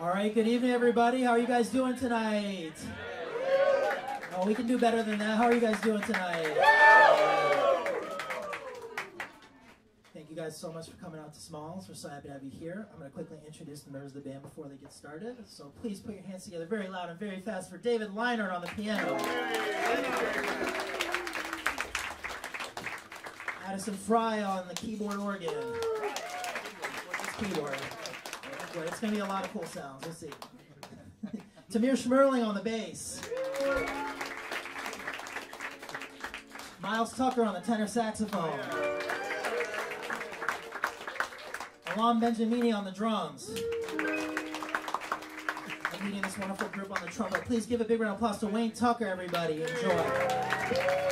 All right, good evening, everybody. How are you guys doing tonight? We can do better than that. How are you guys doing tonight? Thank you guys so much for coming out to Smalls. We're so happy to have you here. I'm going to quickly introduce the members of the band before they get started. So please put your hands together very loud and very fast for David Linard on the piano. Addison Frei on the keyboard organ. Keyboard. It's going to be a lot of cool sounds. We'll see. Tamir Shmerling on the bass. Miles Tucker on the tenor saxophone. Alon Benjamini on the drums. And leading this wonderful group on the trumpet. Please give a big round of applause to Wayne Tucker, everybody. Enjoy.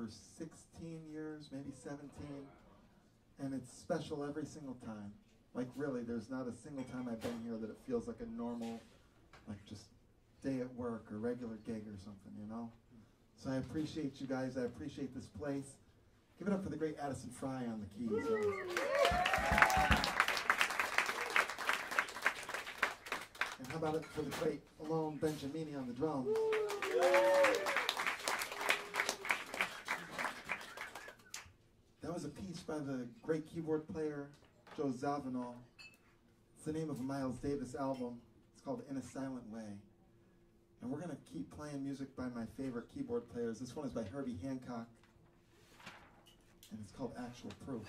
For 16 years, maybe 17, and it's special every single time. Like really, there's not a single time I've been here that it feels like a normal, like just day at work or regular gig or something, you know? So I appreciate you guys. I appreciate this place. Give it up for the great Addison Frei on the keys. And how about it for the great Alon Benjamini on the drums? was a piece by the great keyboard player Joe Zawinul. It's the name of a Miles Davis album. It's called In a Silent Way. And we're going to keep playing music by my favorite keyboard players. This one is by Herbie Hancock, and it's called Actual Proof.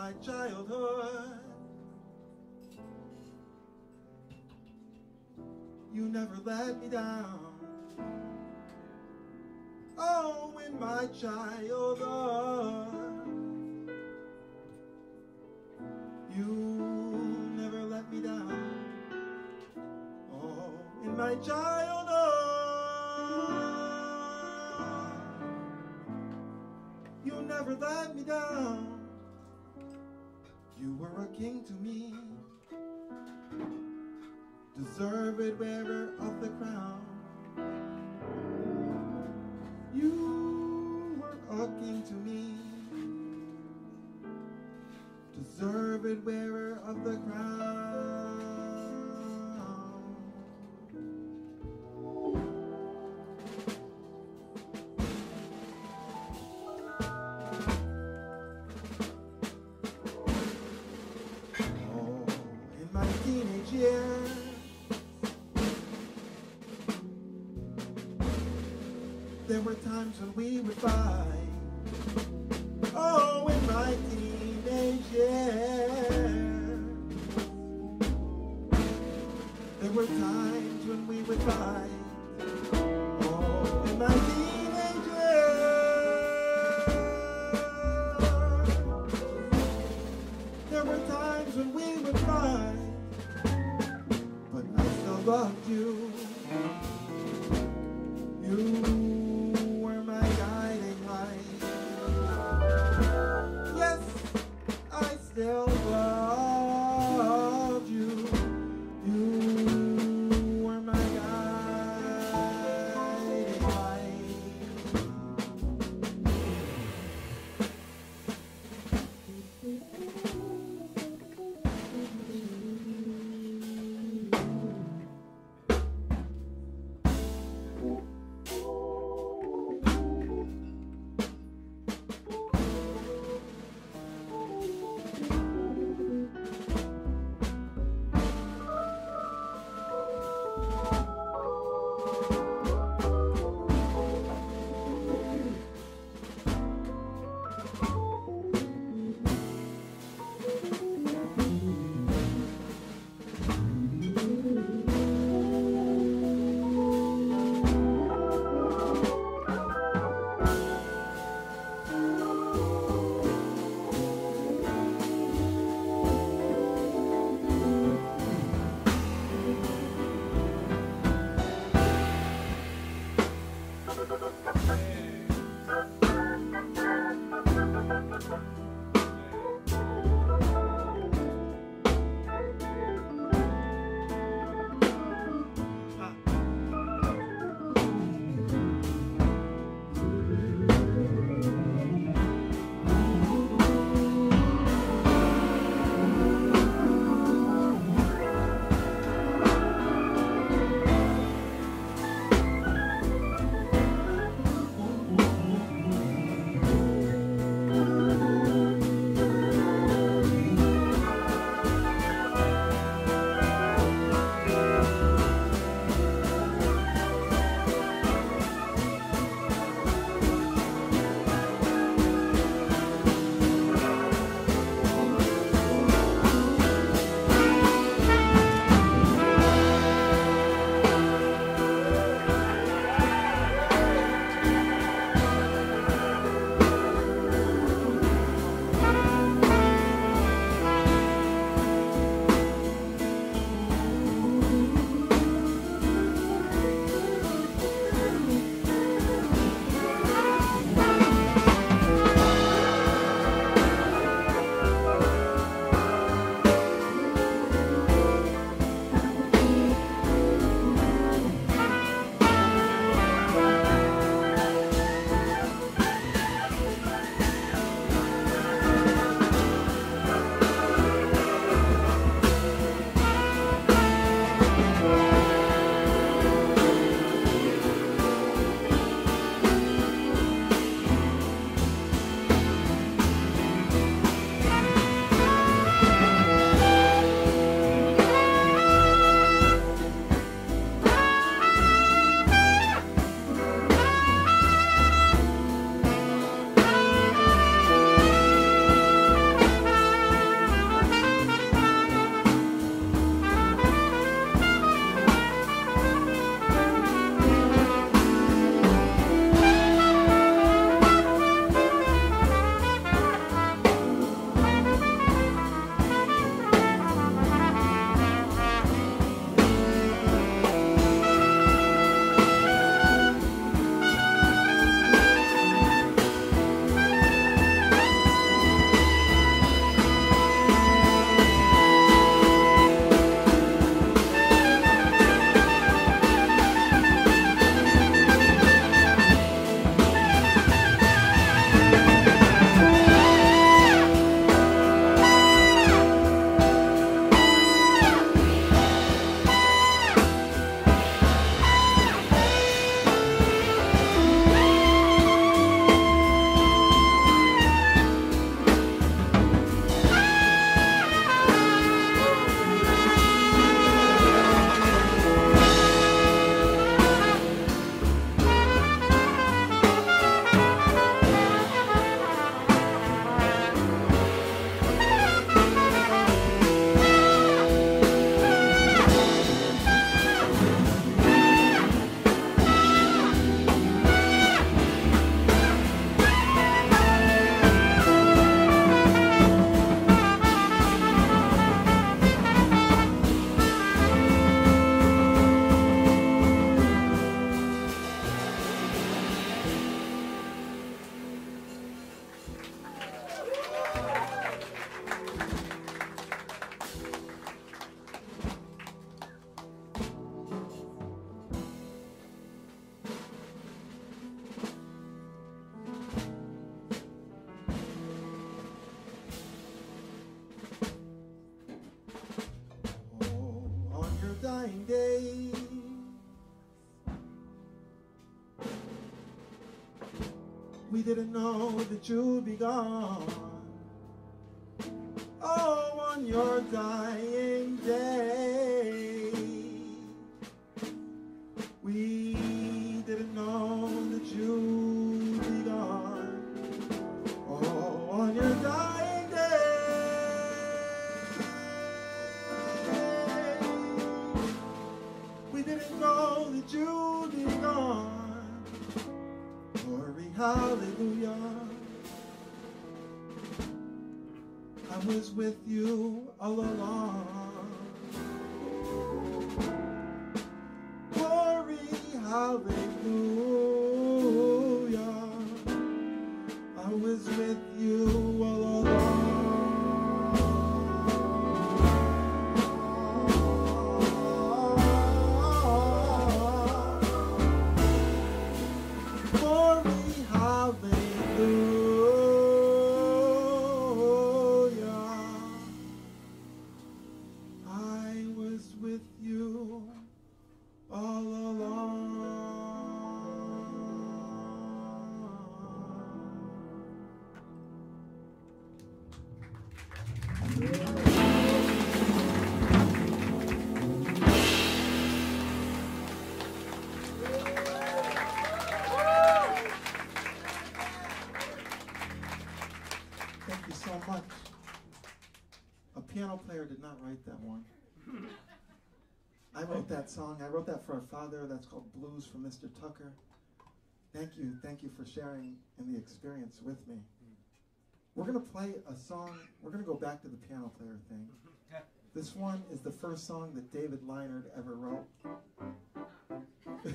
my childhood. You never let me down. Oh, in my childhood. were times when we would fight. You'd be gone. Wrote that song. I wrote that for our father. That's called Blues from Mr. Tucker. Thank you. Thank you for sharing in the experience with me. We're going to play a song. We're going to go back to the piano player thing. This one is the first song that David Linard ever wrote.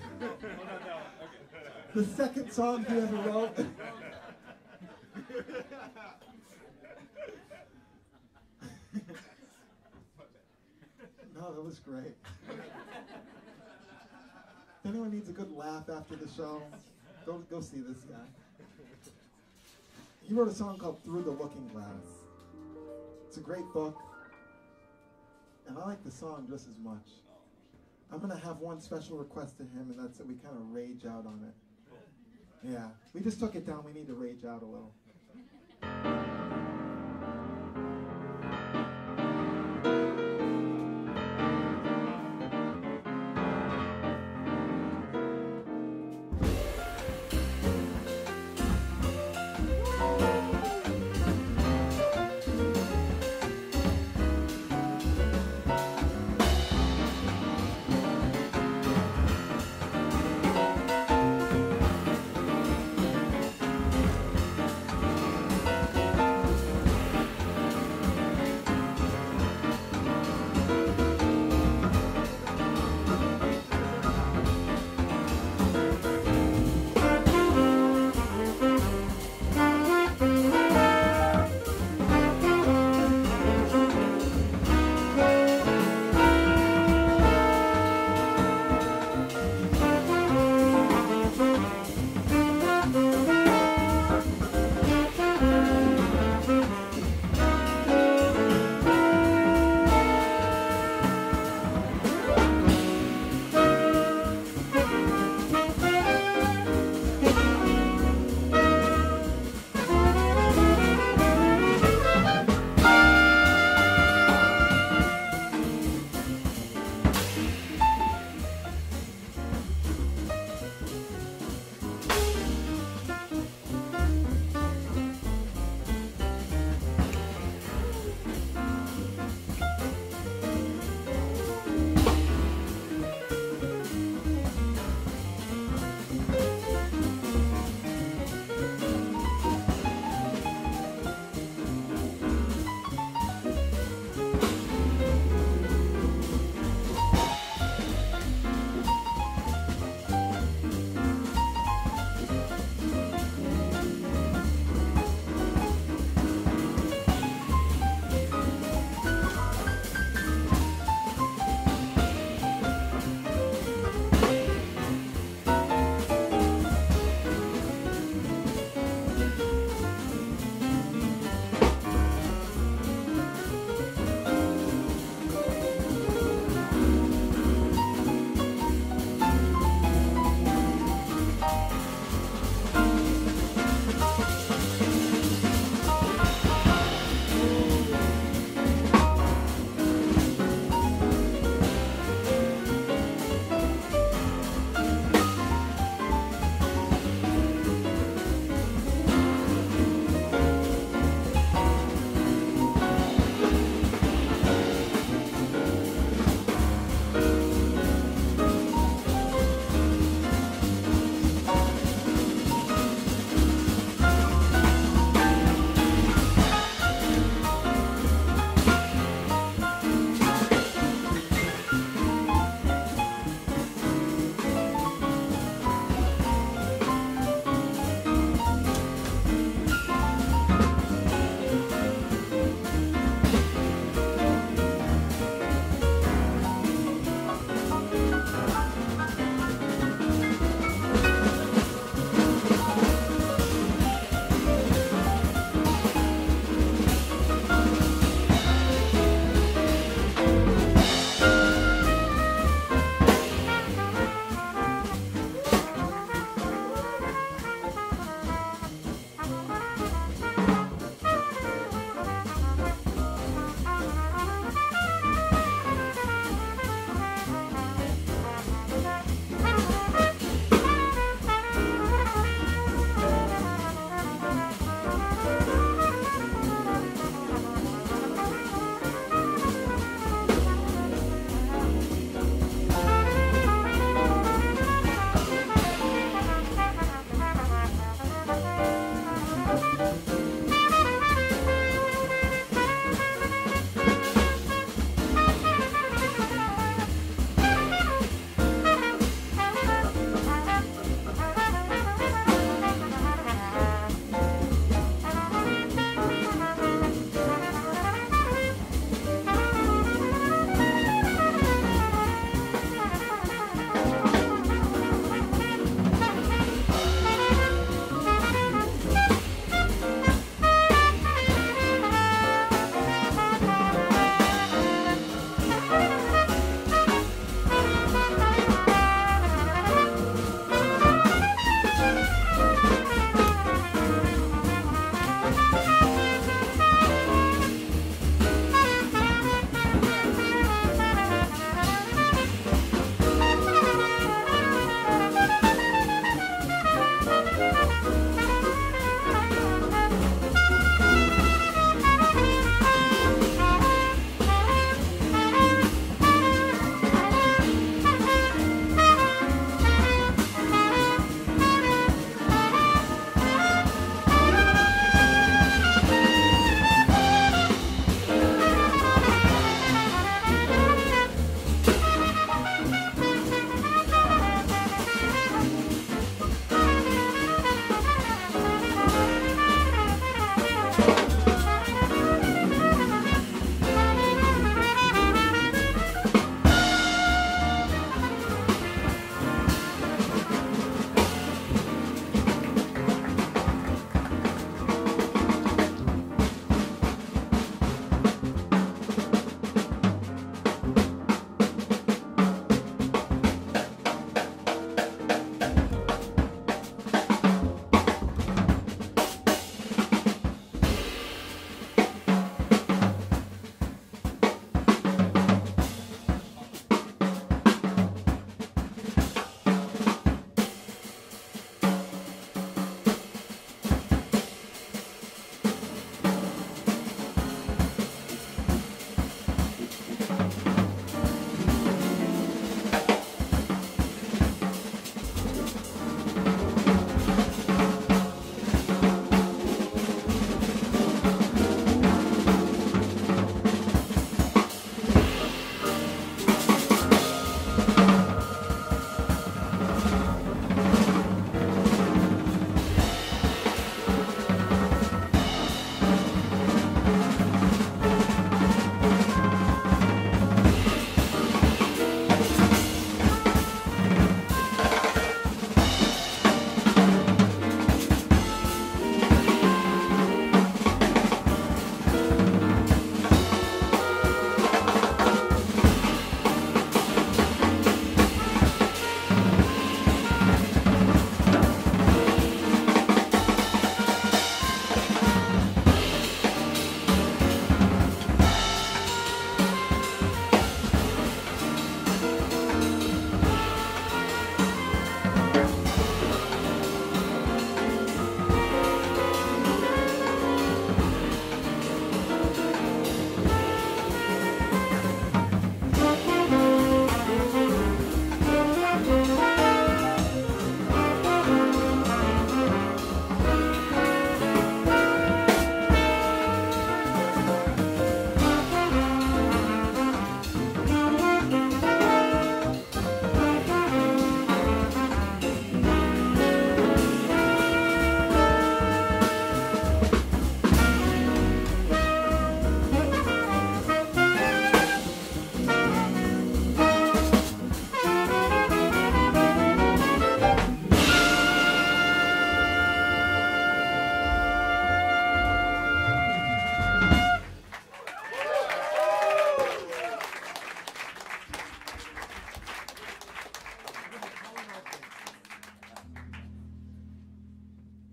the second song he ever wrote. no, that was great. if anyone needs a good laugh after the show, go go see this guy. He wrote a song called Through the Looking Glass. It's a great book. And I like the song just as much. I'm gonna have one special request to him, and that's that we kind of rage out on it. Yeah, we just took it down. We need to rage out a little.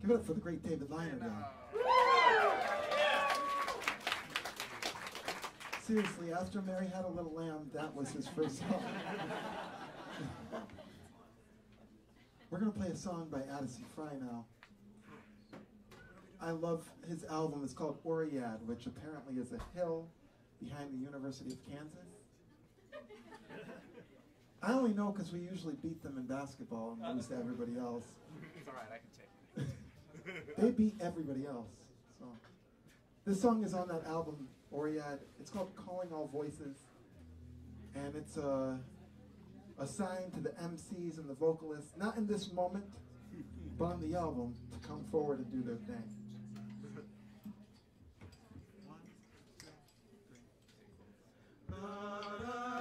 Give it up for the great David Linard guy. Seriously, after Mary Had a Little Lamb, that was his first song. We're going to play a song by Addison Frei now. I love his album. It's called Oread, which apparently is a hill behind the University of Kansas. I only know because we usually beat them in basketball and lose to everybody else. It's all right, I can. They beat everybody else. So this song is on that album Oread. It's called "Calling All Voices," and it's a a sign to the MCs and the vocalists, not in this moment, but on the album, to come forward and do their thing. da, da.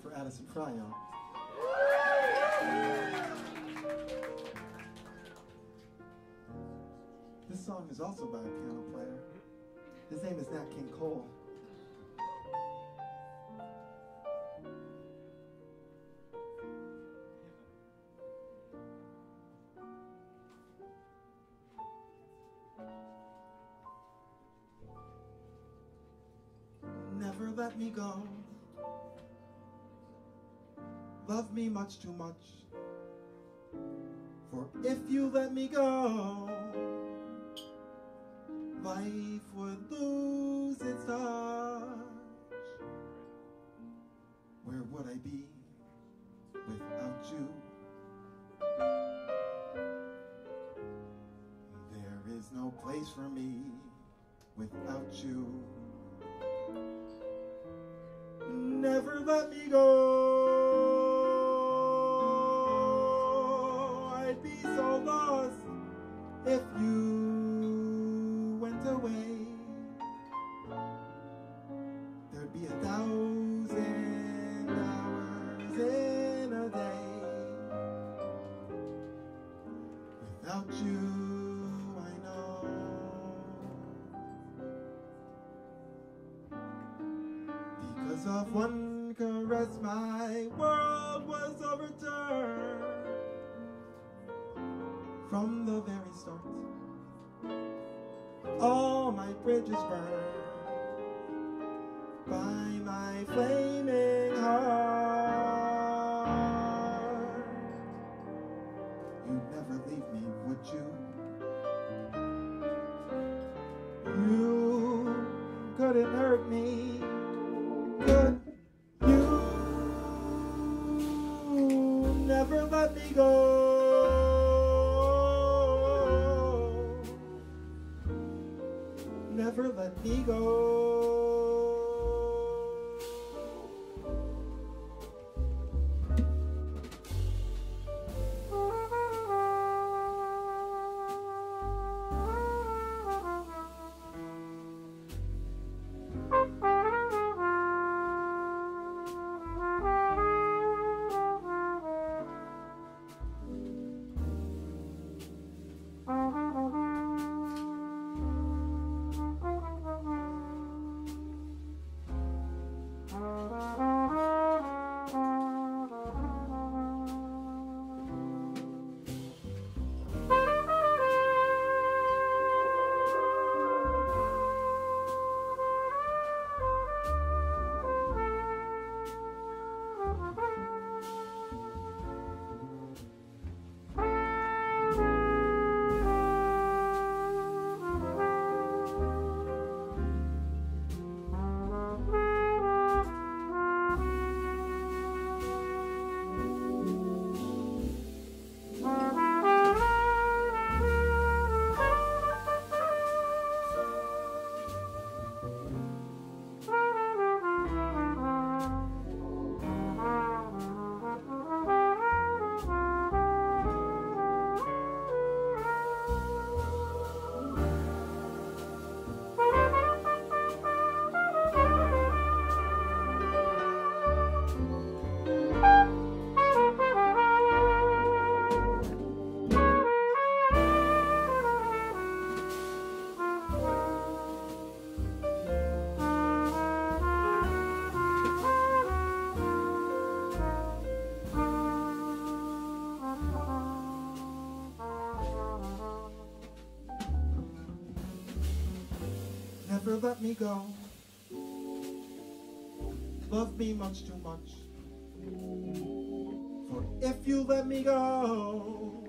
For Addison Frei, y'all? This song is also by a piano player. His name is Nat King Cole. Never let me go. Love me much too much. For if you let me go, life would lose its touch. Where would I be without you? There is no place for me without you. Never let me go. Be so lost if you bridges burned let me go. Love me much too much. For if you let me go,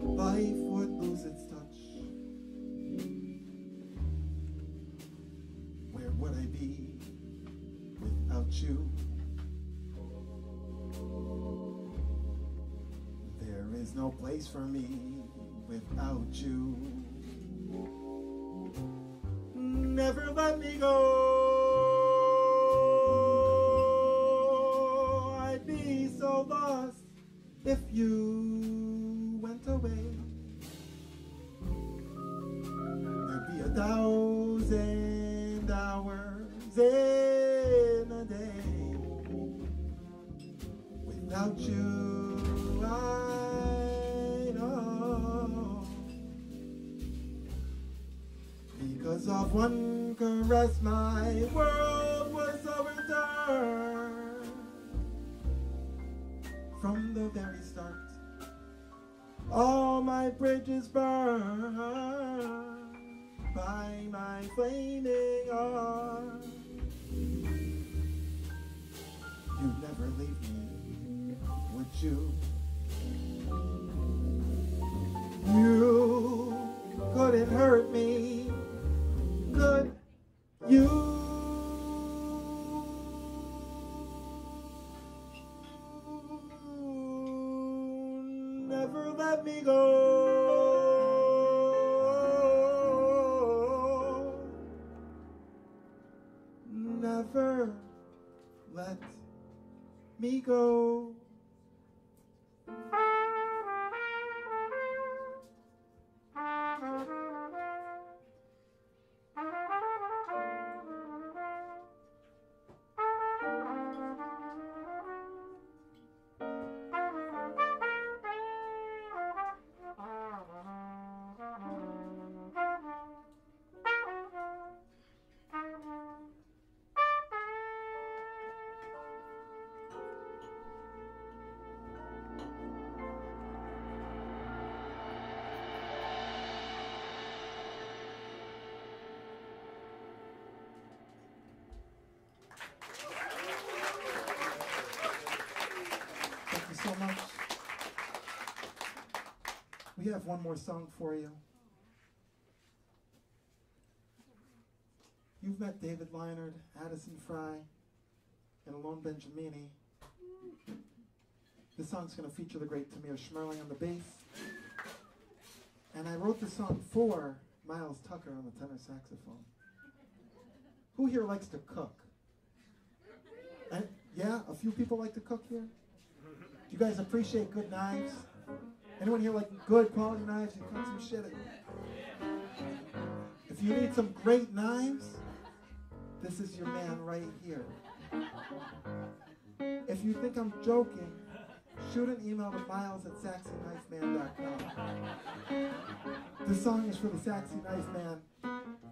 life would lose its touch. Where would I be without you? There is no place for me flaming heart. You'd never leave me, would you? You couldn't hurt me, could We have one more song for you. You've met David Linard, Addison Frei, and Alon Benjamini. This song's going to feature the great Tamir Shmerling on the bass. And I wrote the song for Miles Tucker on the tenor saxophone. Who here likes to cook? And, yeah, a few people like to cook here? Do you guys appreciate good knives? Anyone here like good quality knives? You cut some shit. If you need some great knives, this is your man right here. If you think I'm joking, shoot an email to miles at saxyknifeman.com. This song is for the Saxy Knife Man.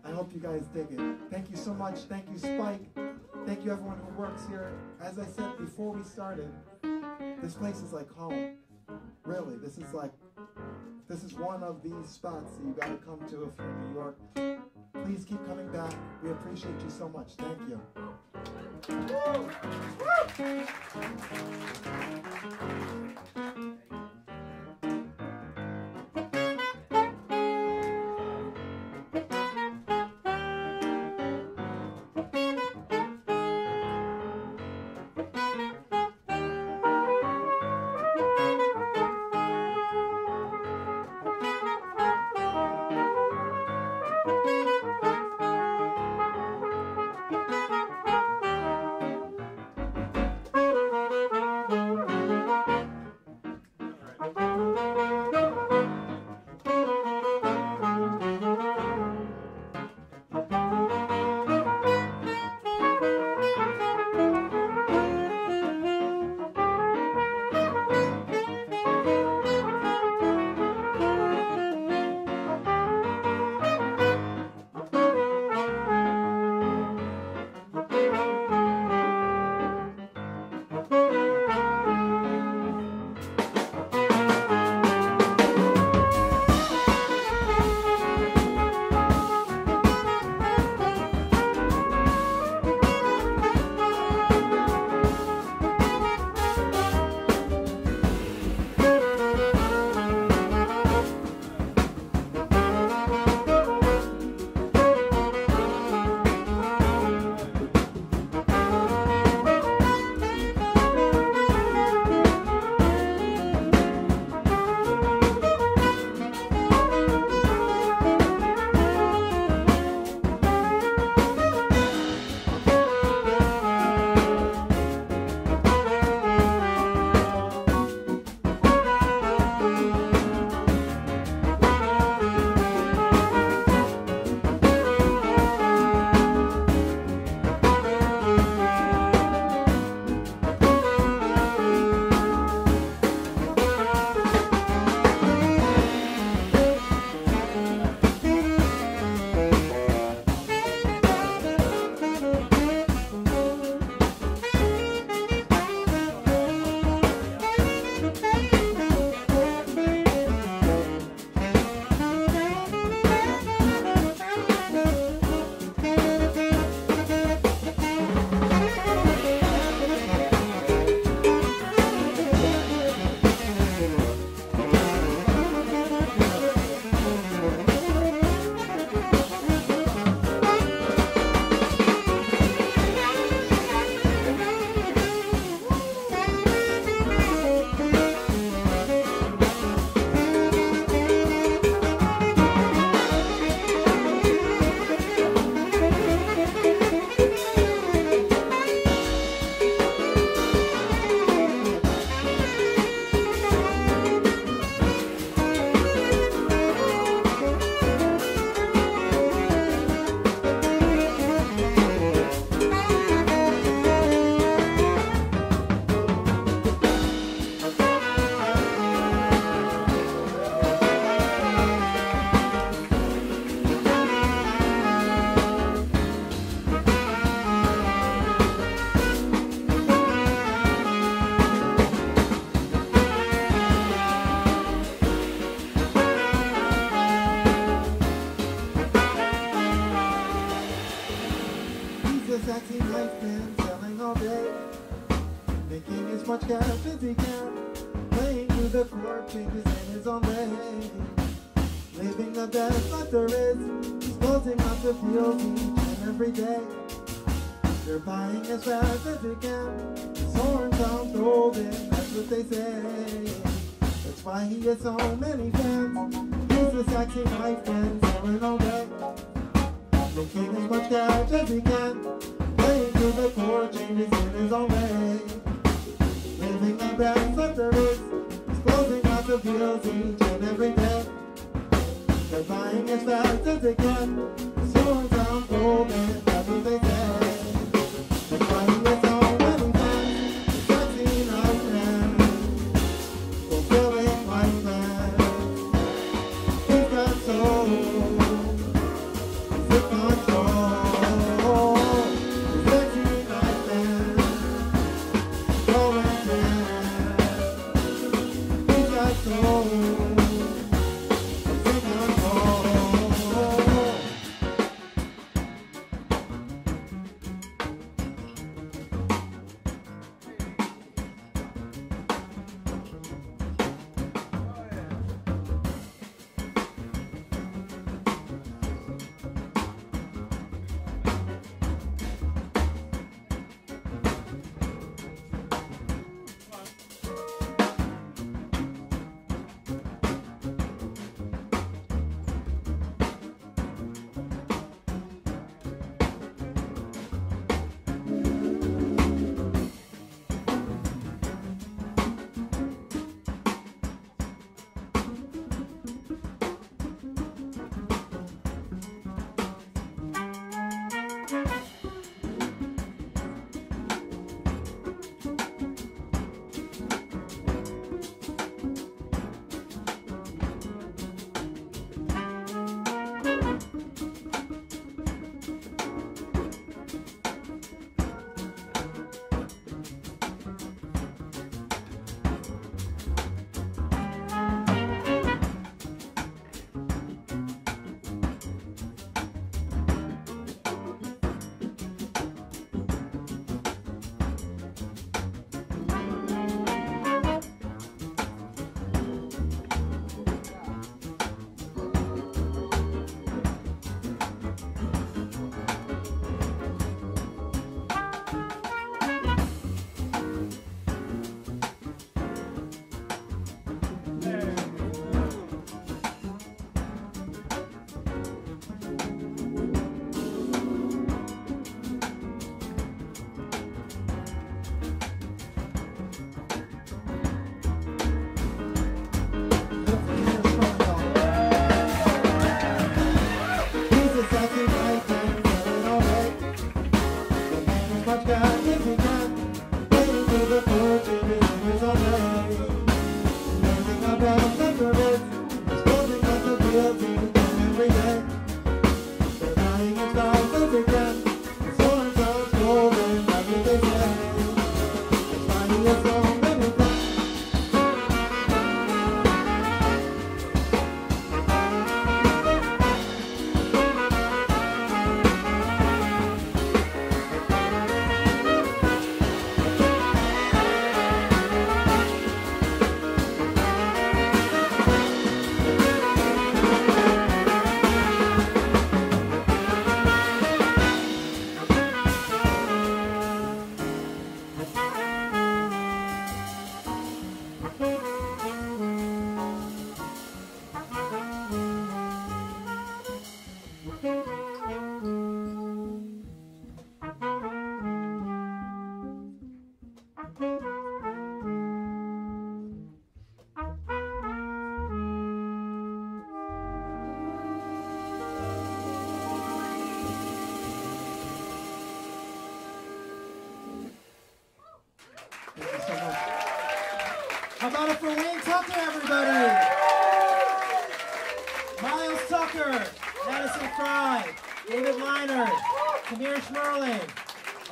I hope you guys dig it. Thank you so much. Thank you, Spike. Thank you, everyone who works here. As I said before we started, this place is like home. Really, this is like, this is one of these spots that you gotta come to if you're in New York. Please keep coming back. We appreciate you so much. Thank you. Woo! Woo! clouds as we can.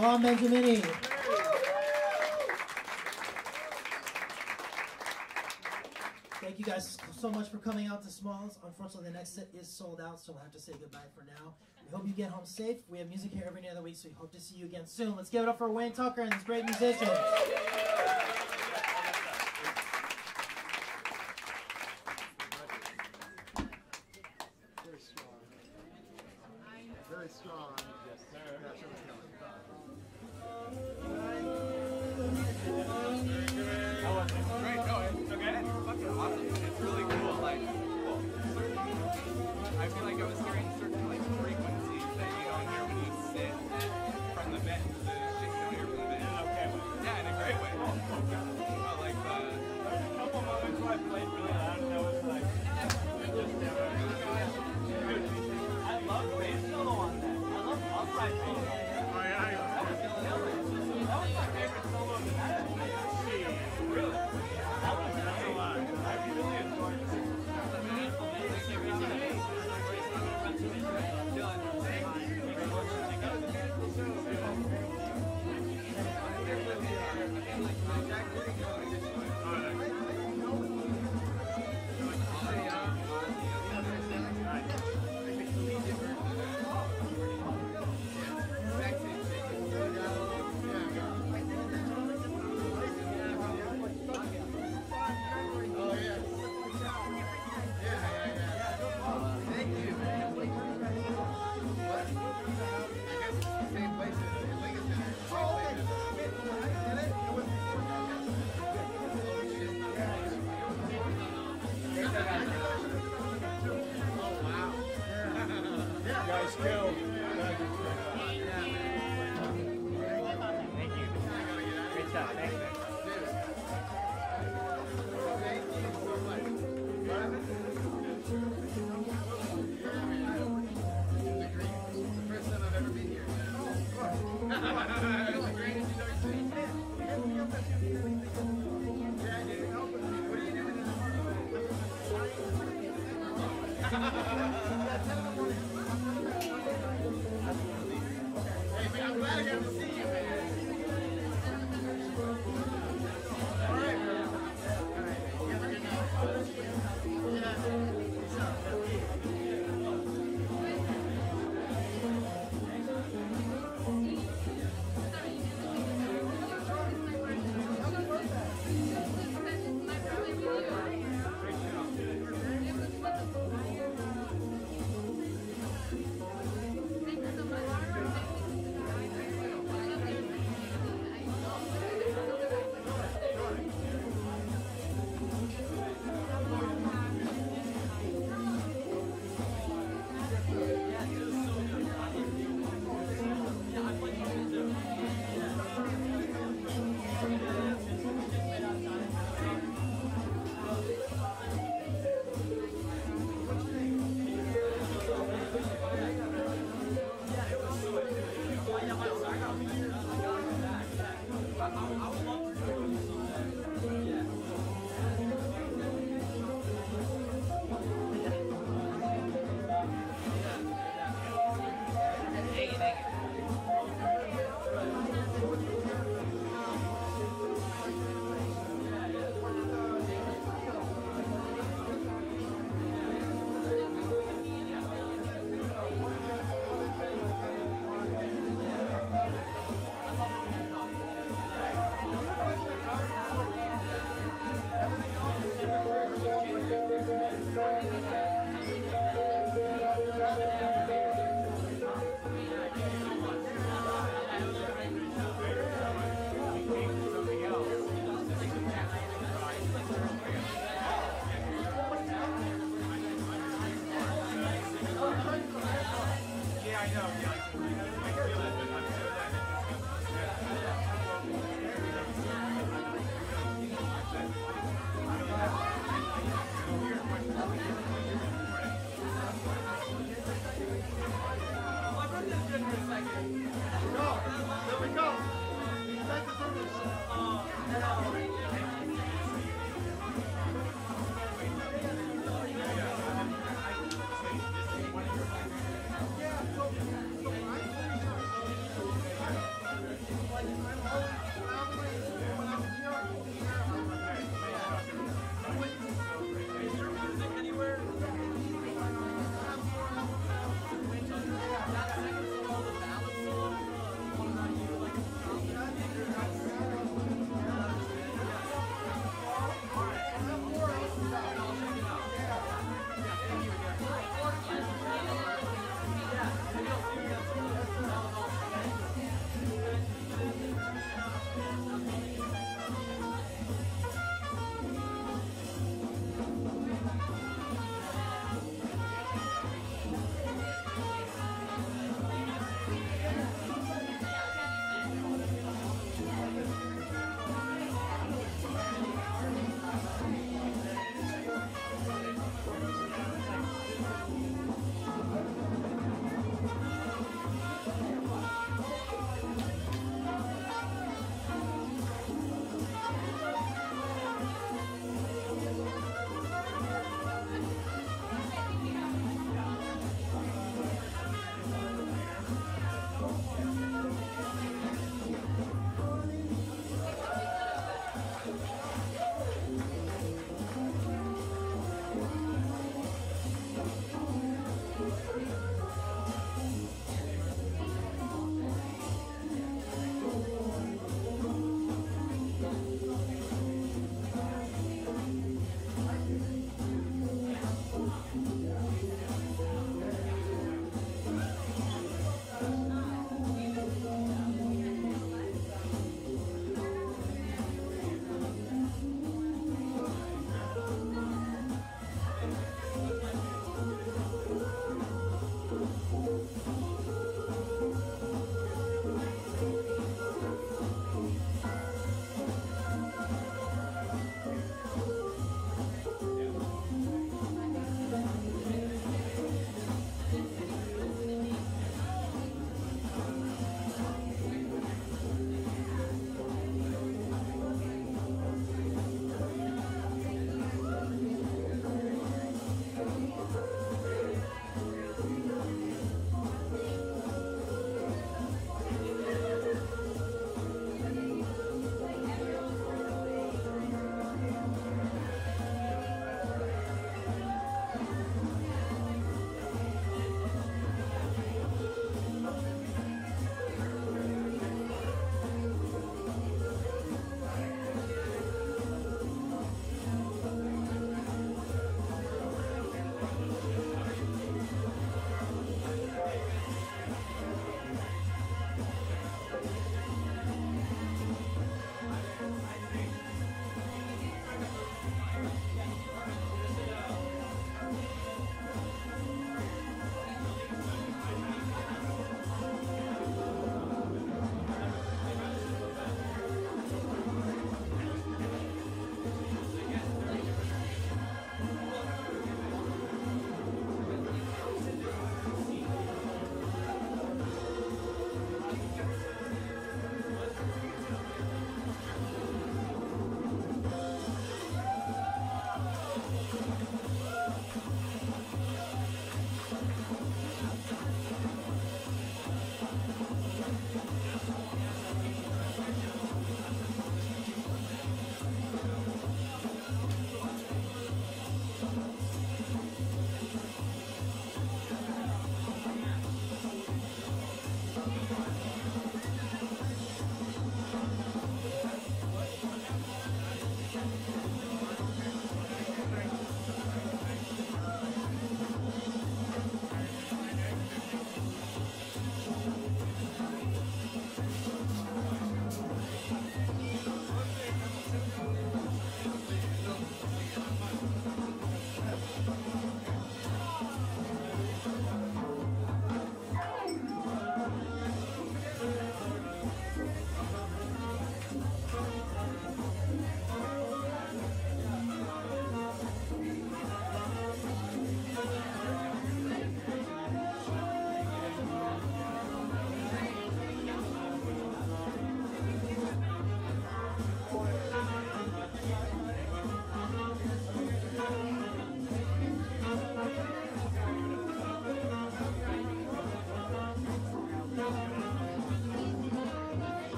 Alon Benjamini. Thank you guys so much for coming out to Smalls. Unfortunately, the next set is sold out, so we'll have to say goodbye for now. We hope you get home safe. We have music here every other the week, so we hope to see you again soon. Let's give it up for Wayne Tucker and his great musicians.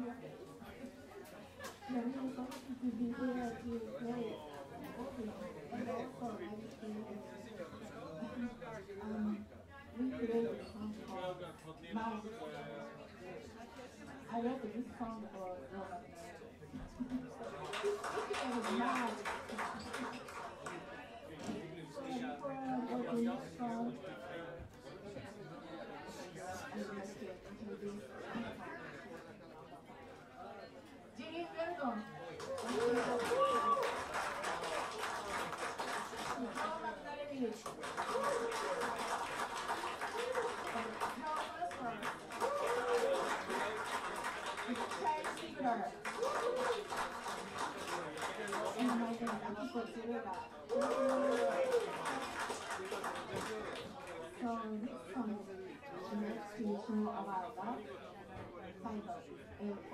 I wrote this song for uh, 金アワード裁判、えー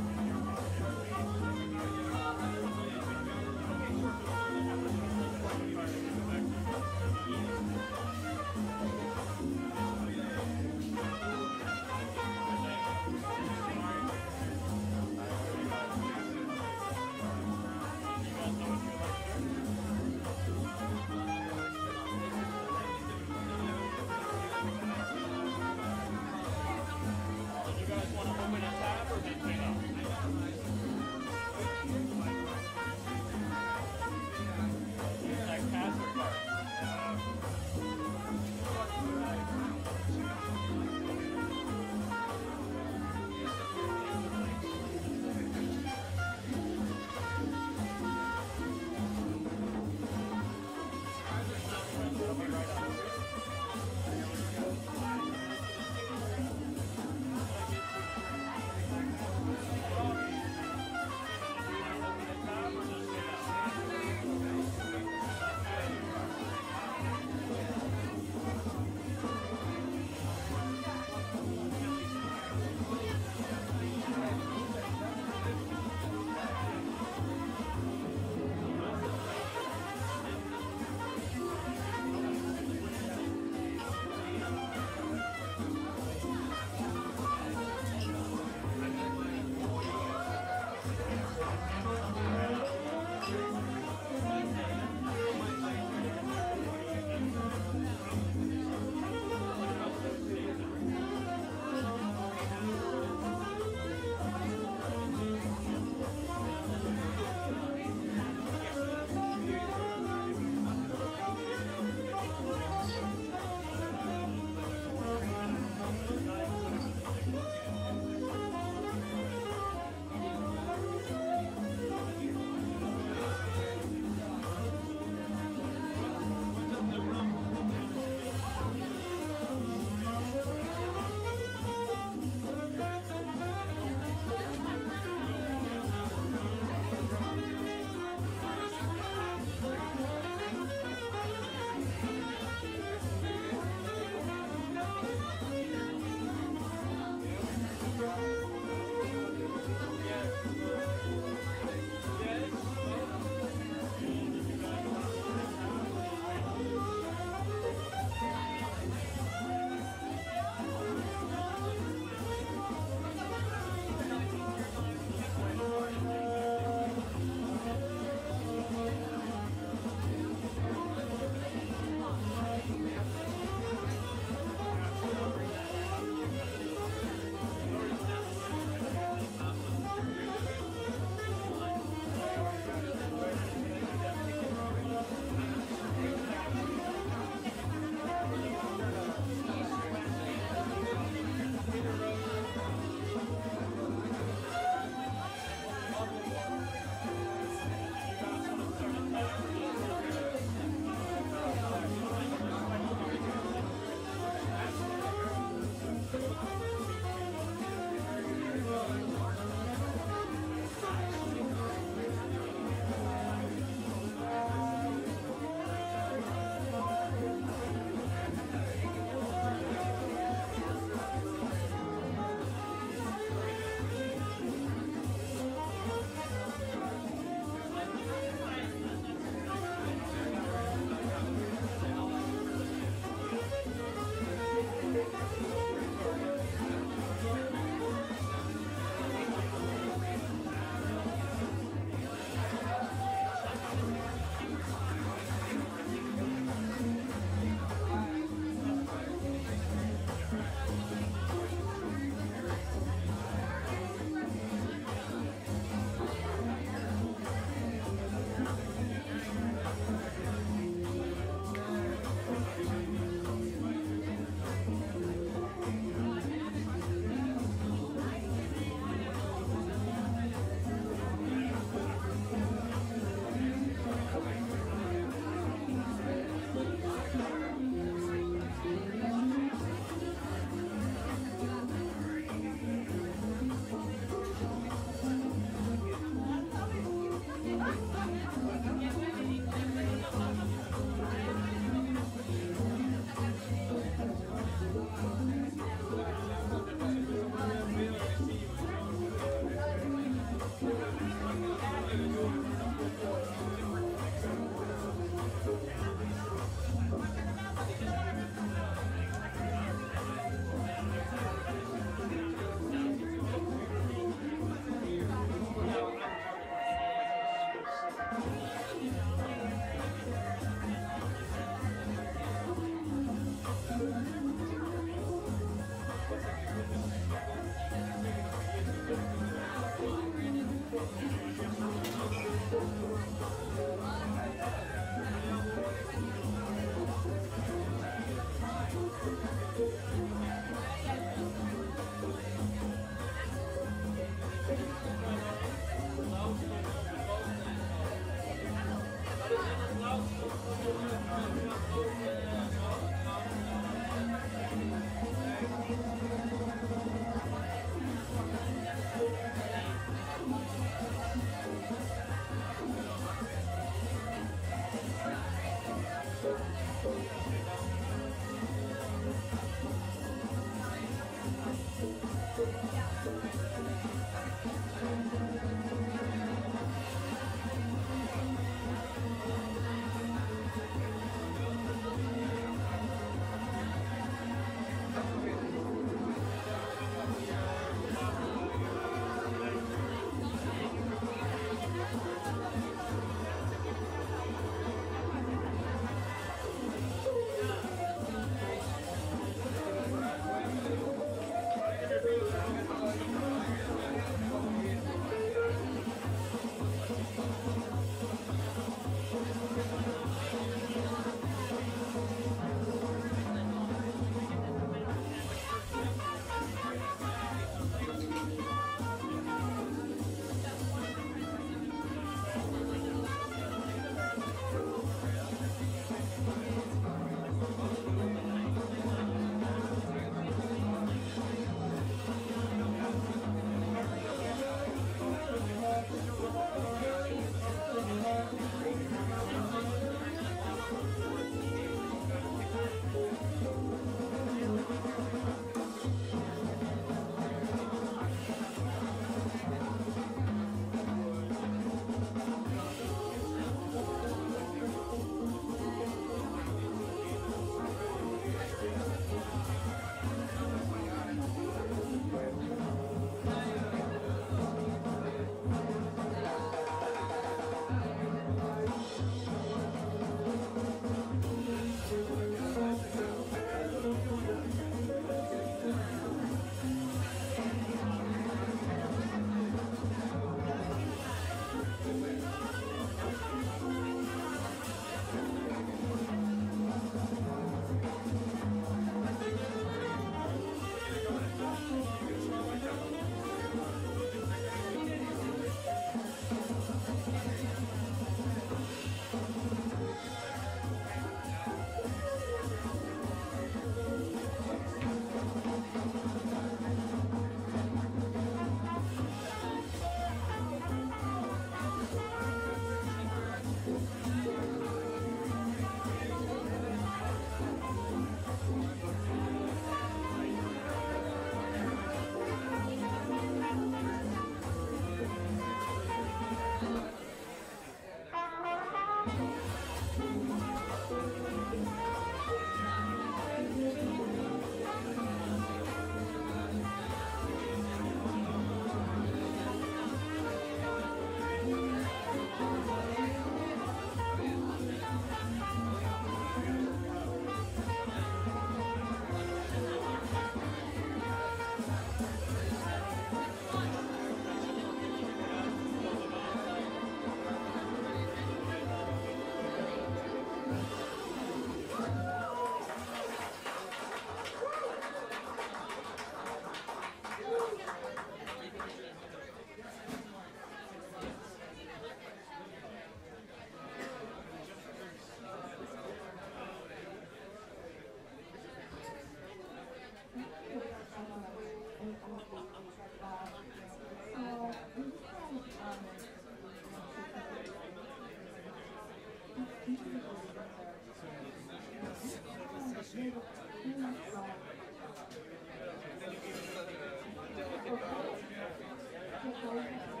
Oh yeah.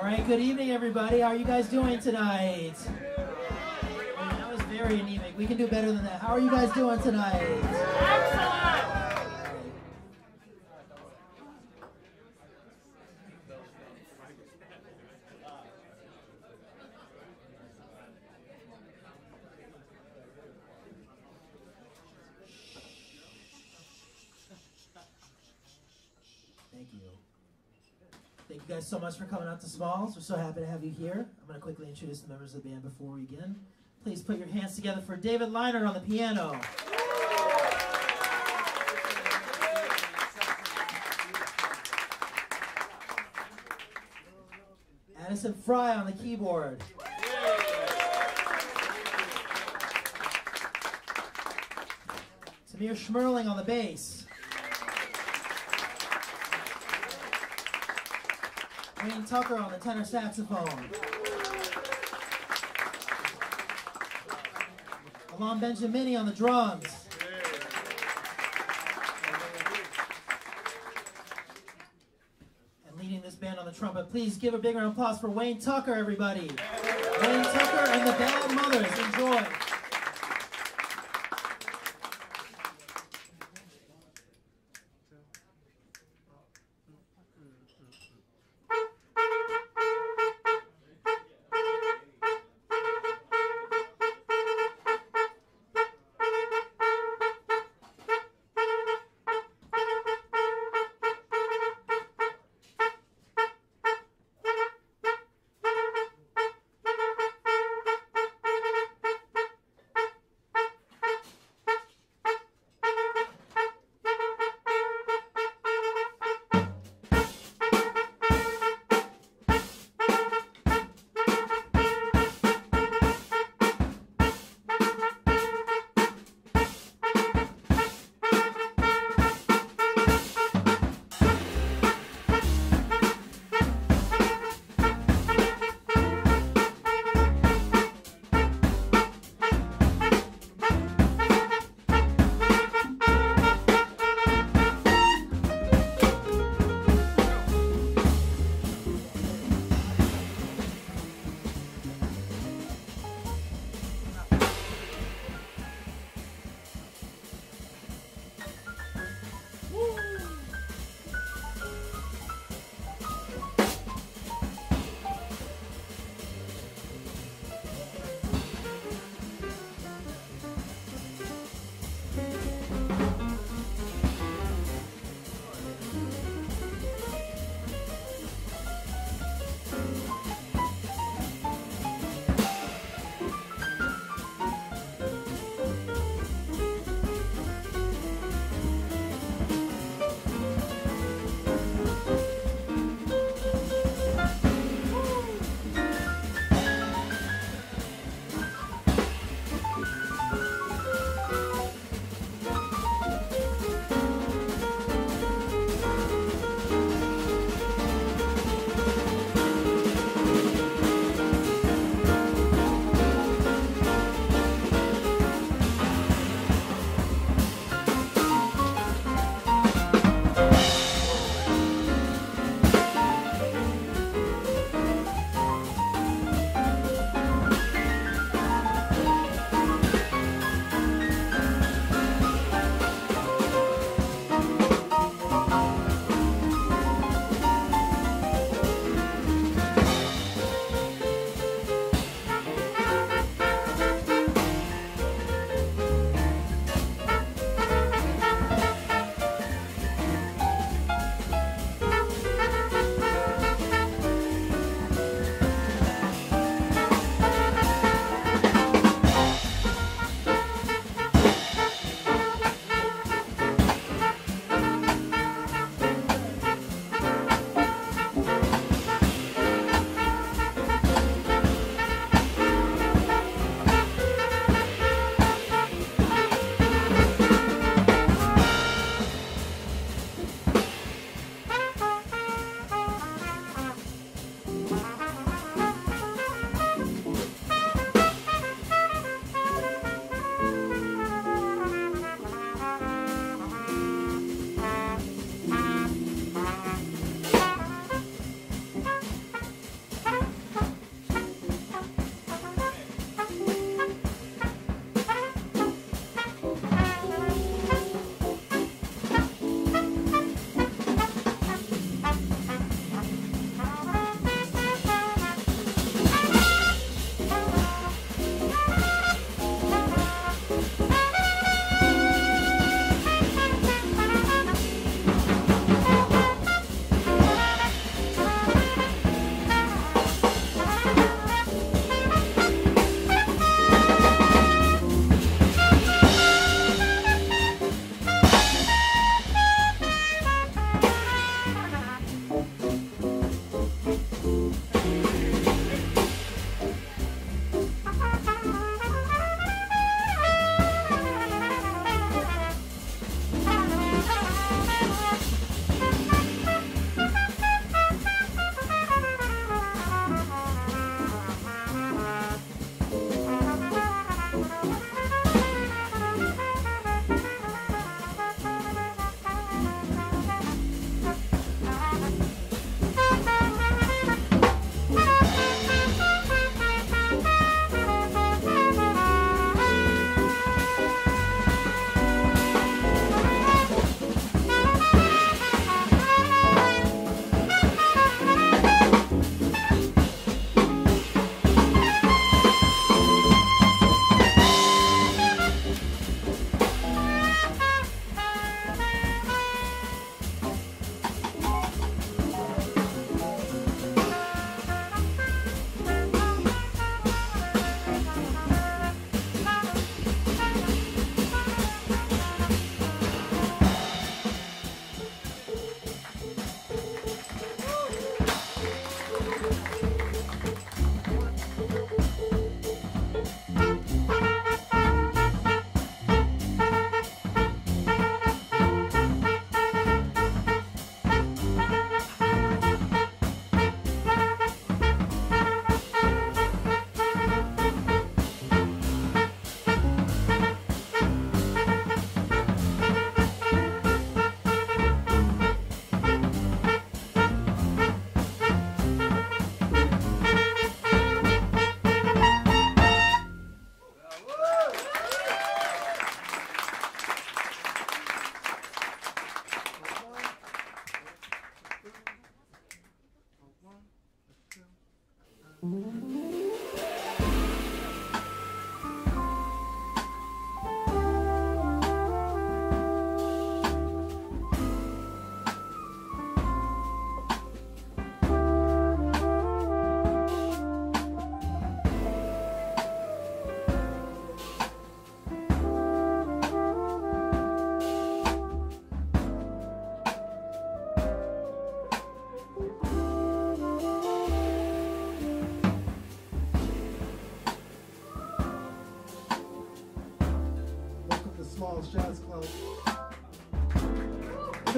All right, good evening, everybody. How are you guys doing tonight? Man, that was very anemic. We can do better than that. How are you guys doing tonight? So much for coming out to Smalls. We're so happy to have you here. I'm going to quickly introduce the members of the band before we begin. Please put your hands together for David Linard on the piano. Addison Frei on the keyboard. Tamir Shmerling on the bass. Wayne Tucker on the tenor saxophone. Alon Benjamini on the drums. And leading this band on the trumpet. Please give a big round of applause for Wayne Tucker, everybody. Wayne Tucker and the Bad Mothers. Enjoy.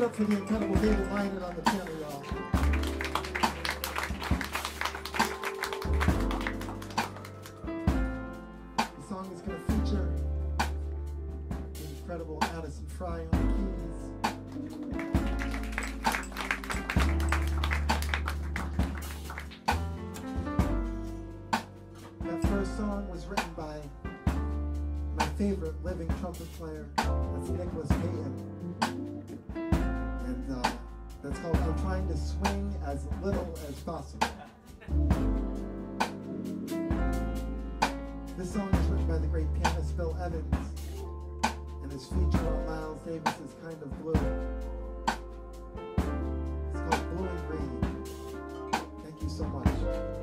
It up for the incredible David Linard on the piano, y'all. The song is going to feature the incredible Addison Frei on the keys. That first song was written by my favorite living trumpet player. To Swing as Little as Possible. This song is written by the great pianist Bill Evans and is featured on Miles Davis's Kind of Blue. It's called Blue and Green. Thank you so much.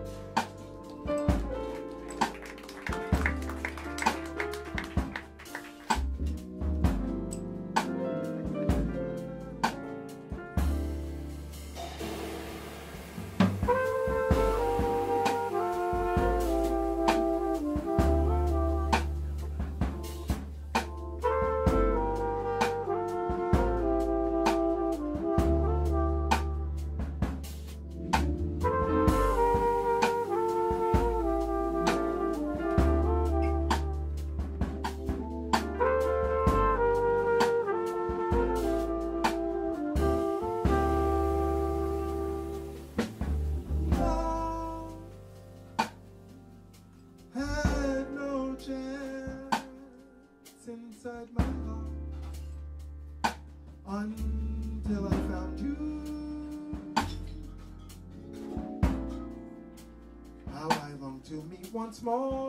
To meet once more,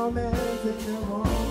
keep on romancing, there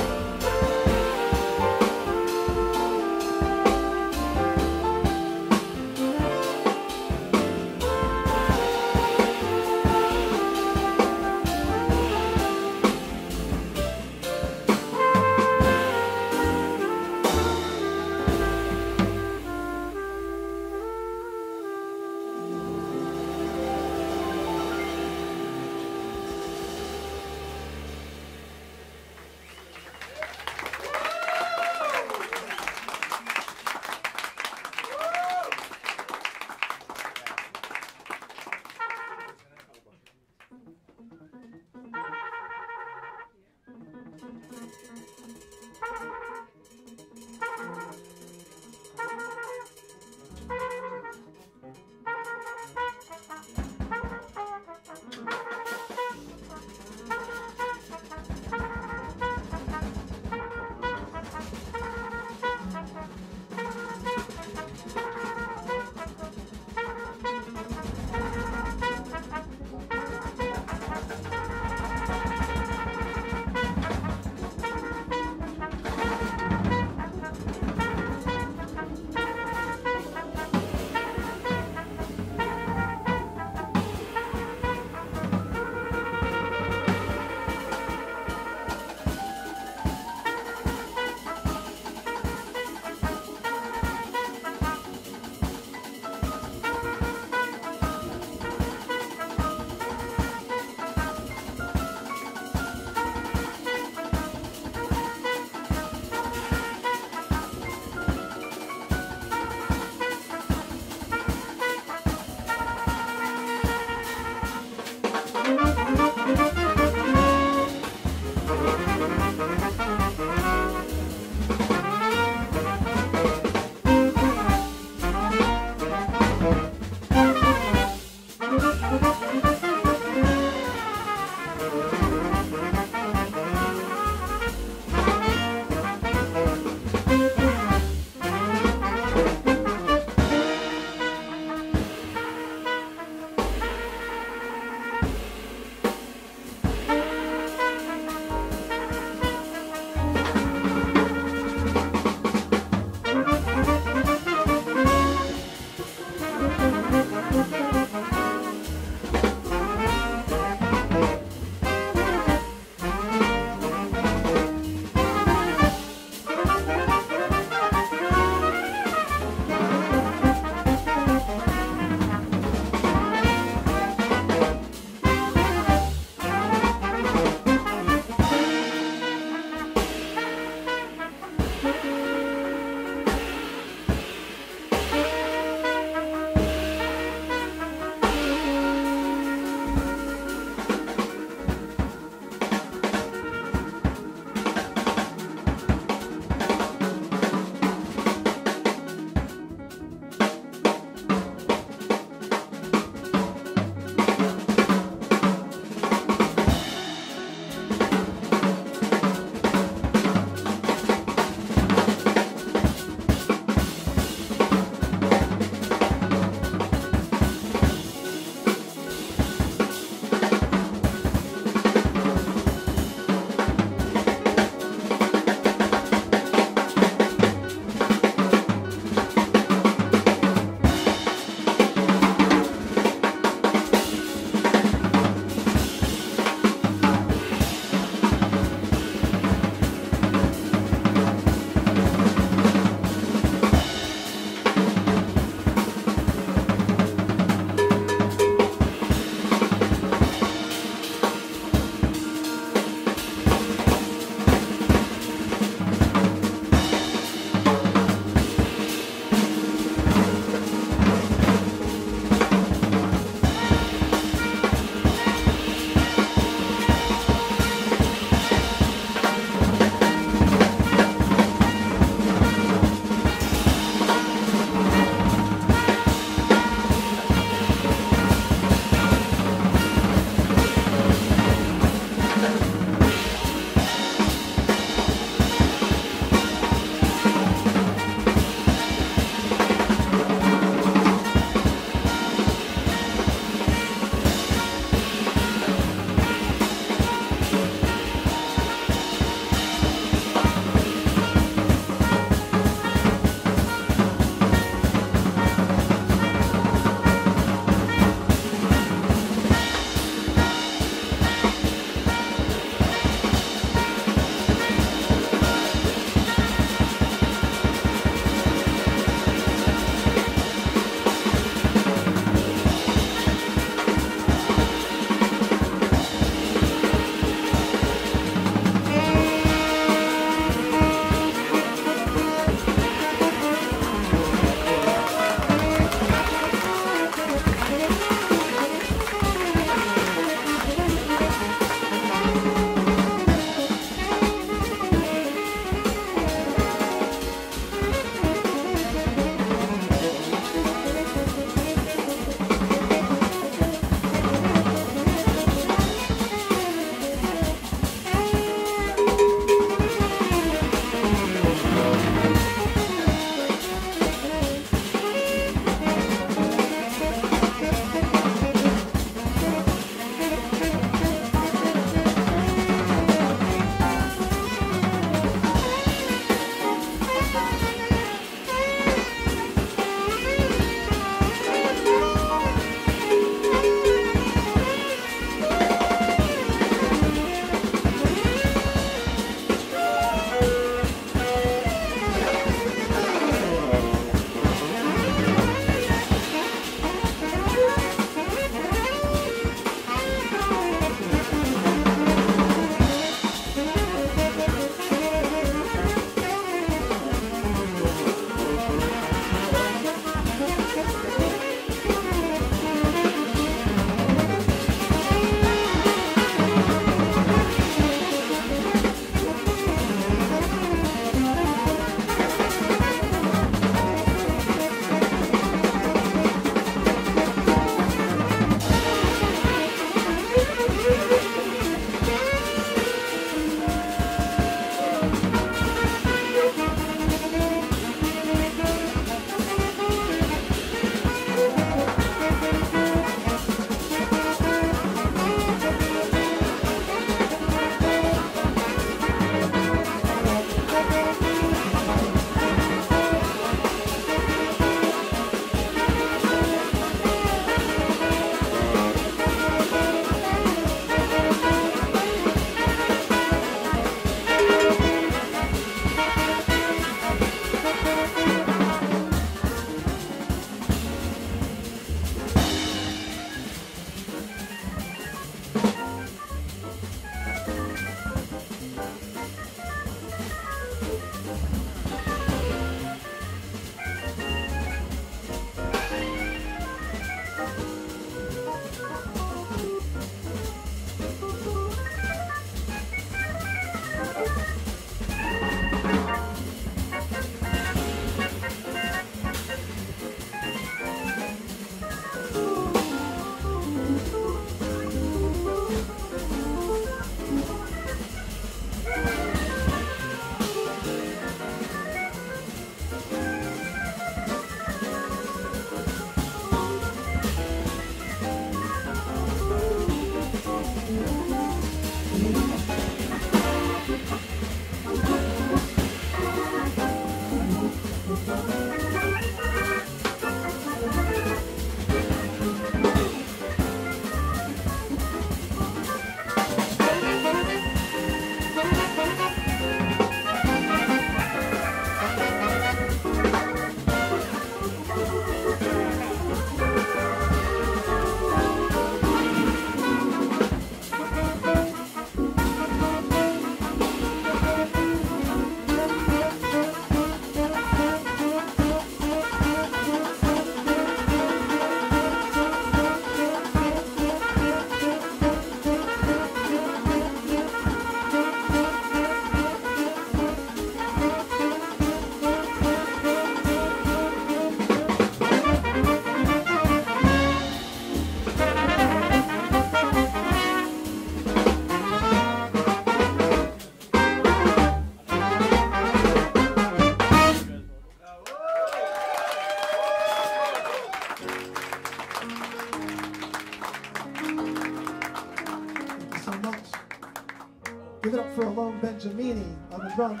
Benjamini on the drums.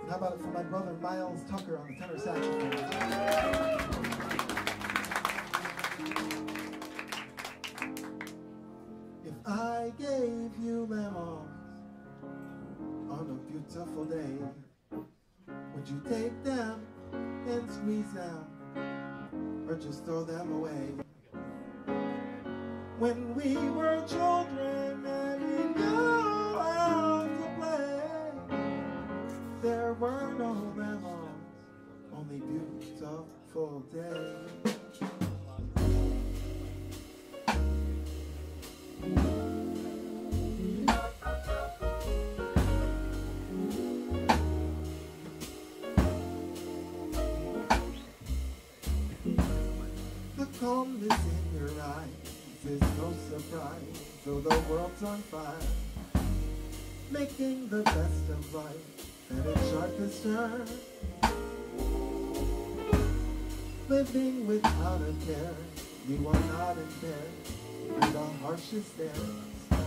And how about it for my brother Miles Tucker on the tenor saxophone? If I gave you lemons on a beautiful day, would you take them and squeeze them, or just throw them away? When we were children and we knew how to play, there were no lemons, only beautiful days. Calmness in your eyes is no surprise, though the world's on fire. Making the best of life at its sharpest turn. Living without a care, you are not impaired by the harshest ends.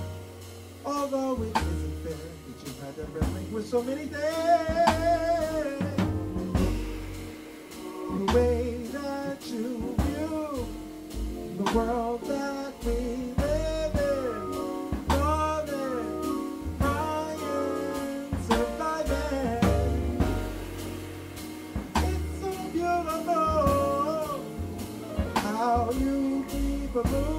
Although it isn't fair that you've had to relinquish so many things. The way that you world that we live in, loving, surviving. It's so beautiful how you keep a moving,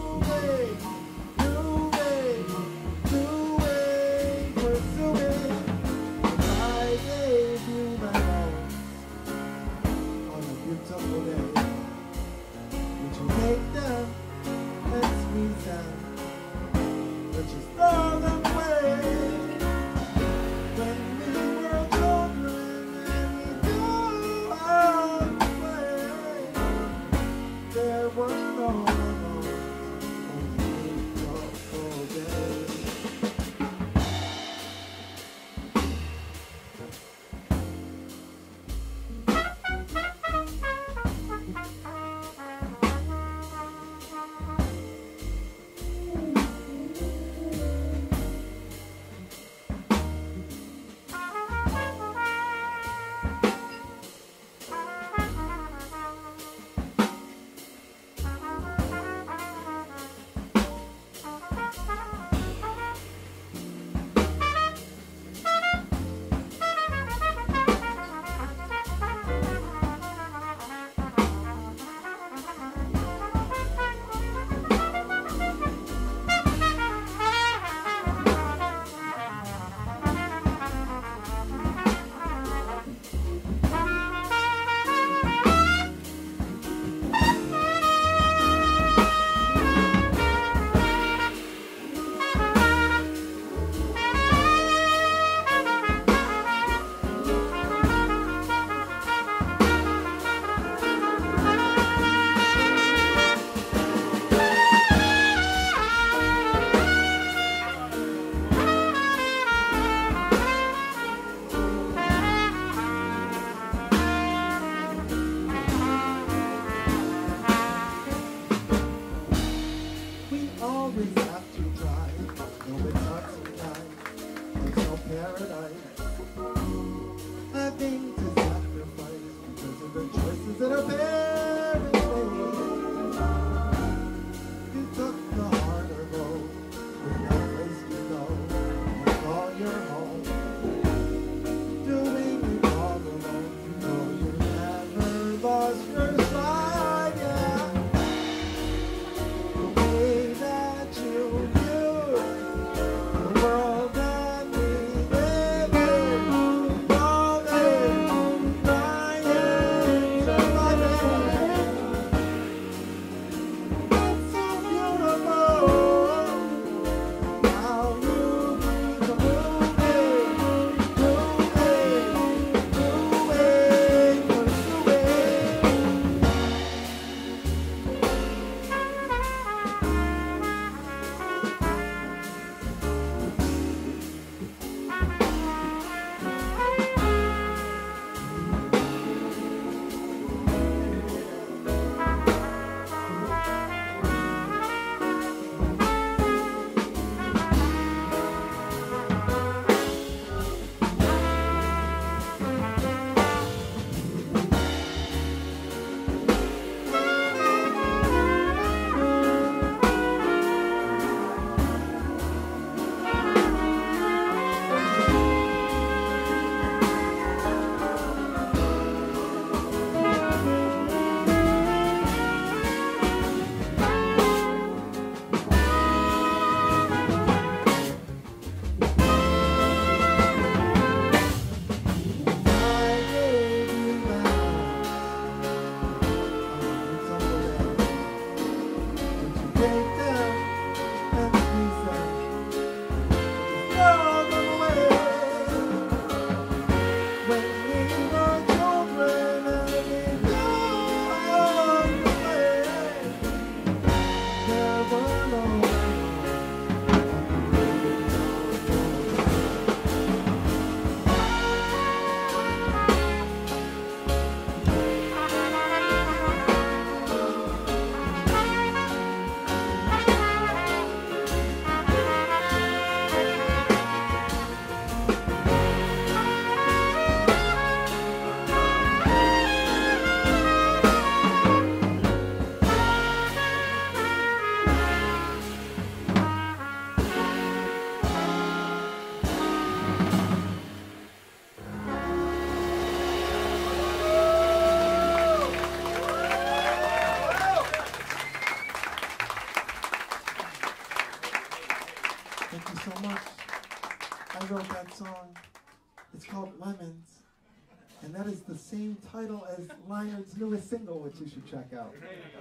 that is the same title as Linard's newest single, which you should check out,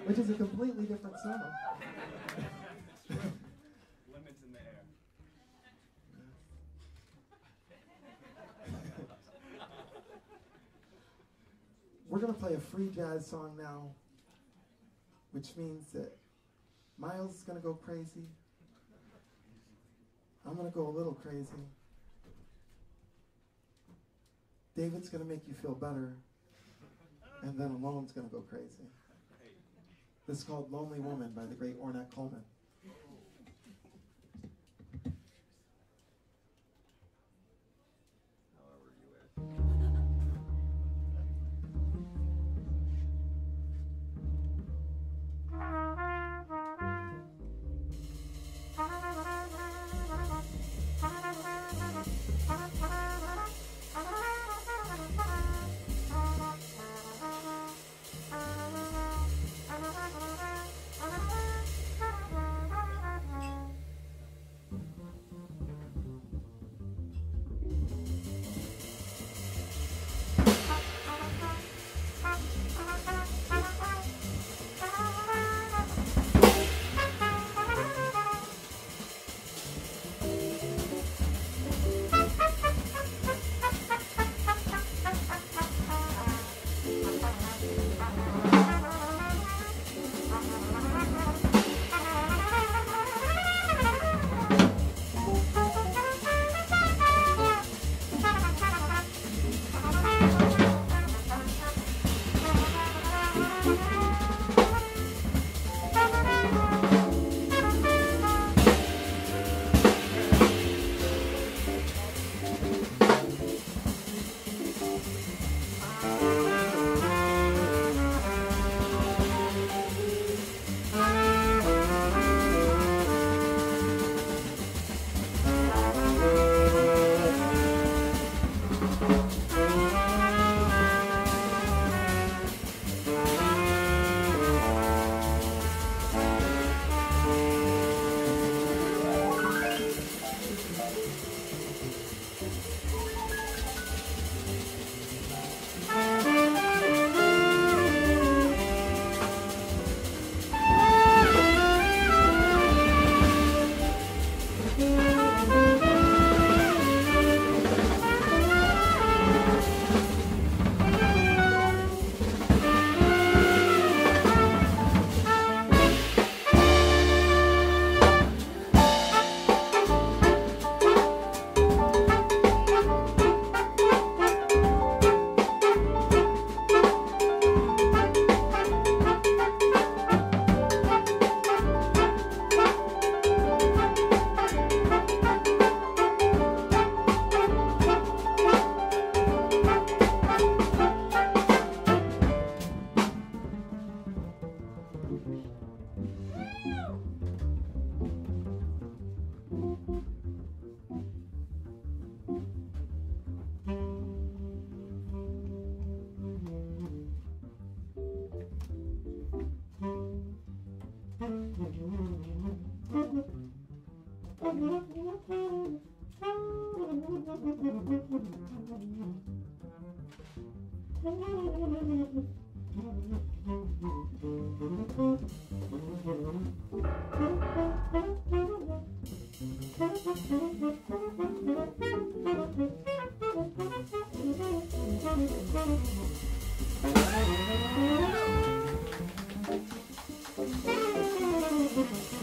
which is a completely different song. Lemons in the air. We're going to play a free jazz song now, which means that Miles is going to go crazy. I'm going to go a little crazy. David's going to make you feel better. And then Alon's going to go crazy. This is called Lonely Woman by the great Ornette Coleman.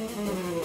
Thank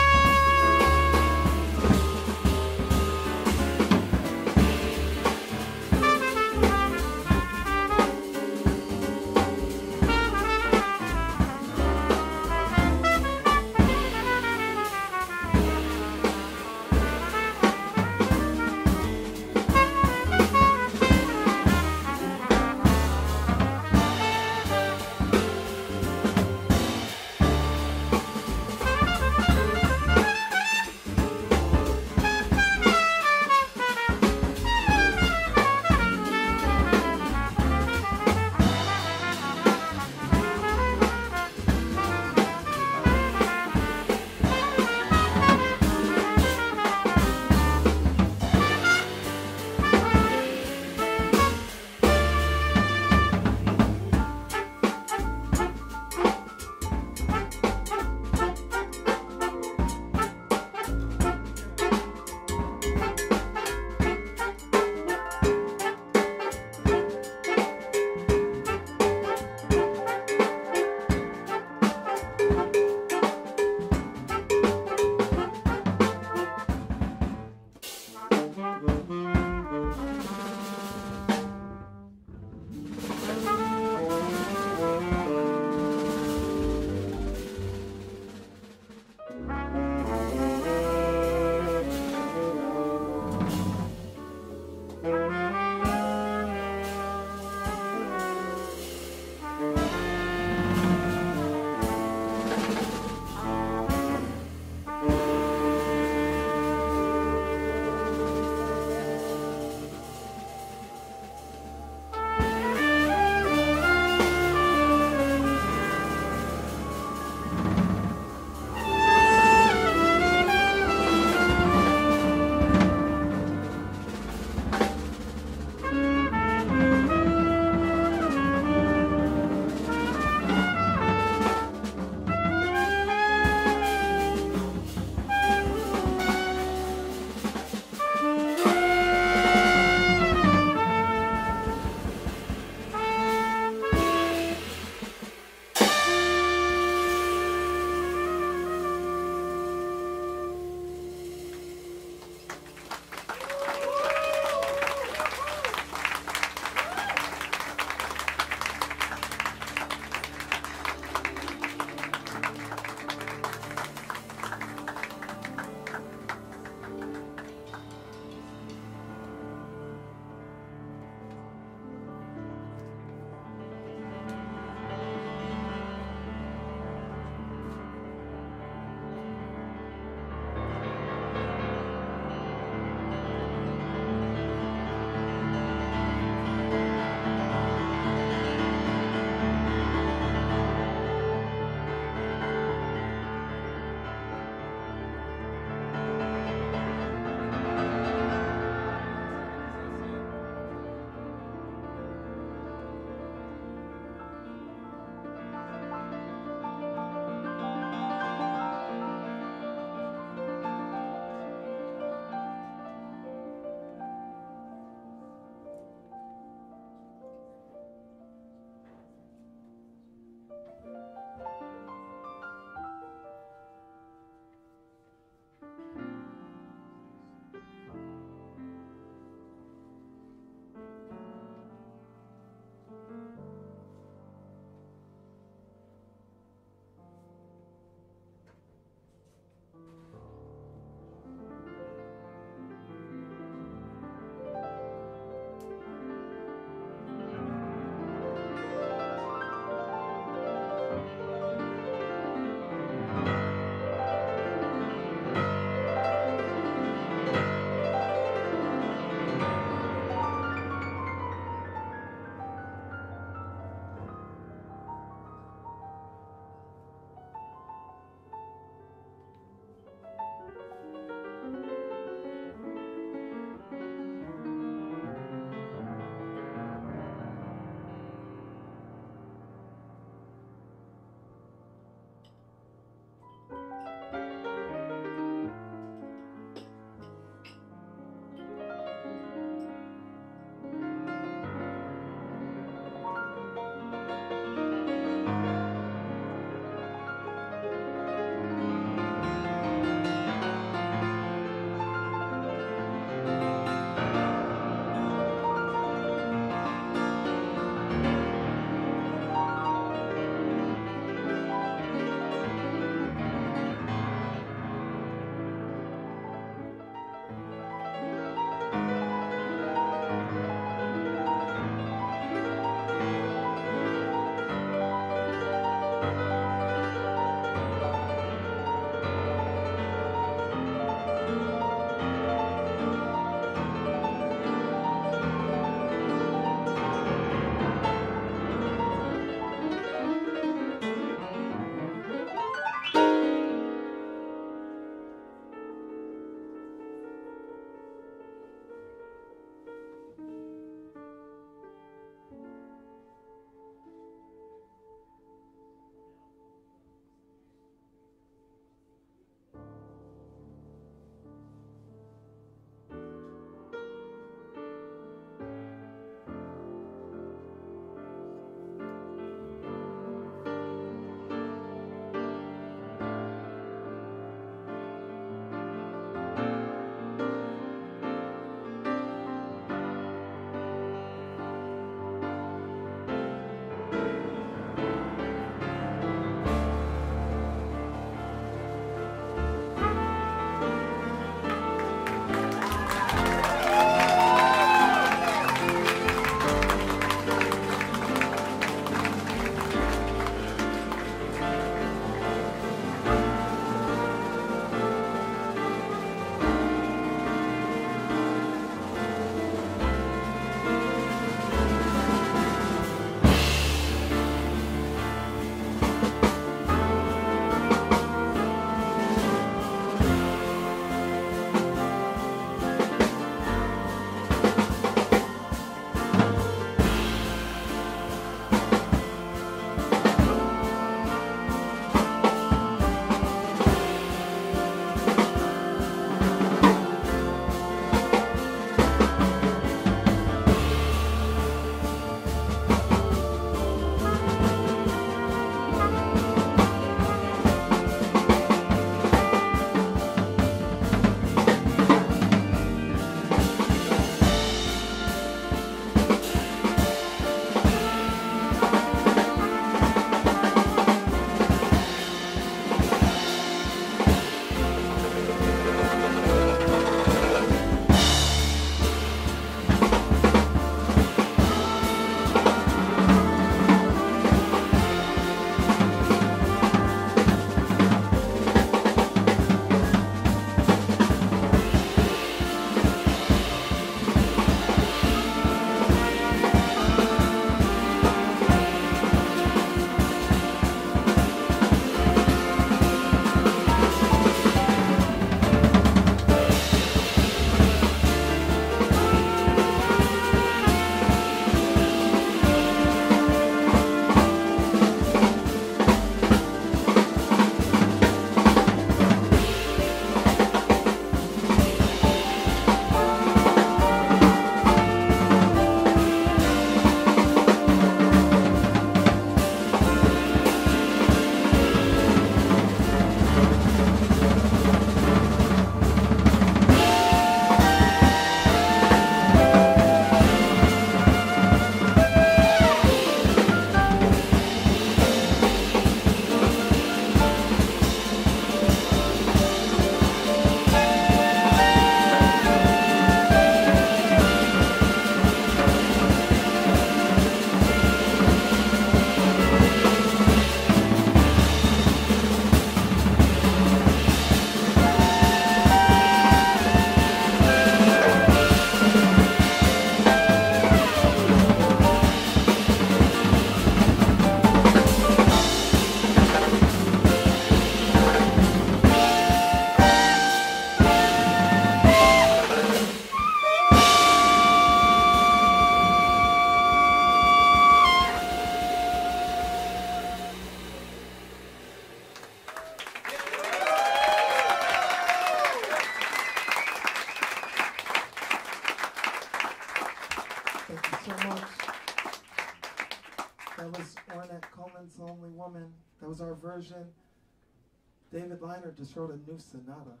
Linard just wrote a new sonata.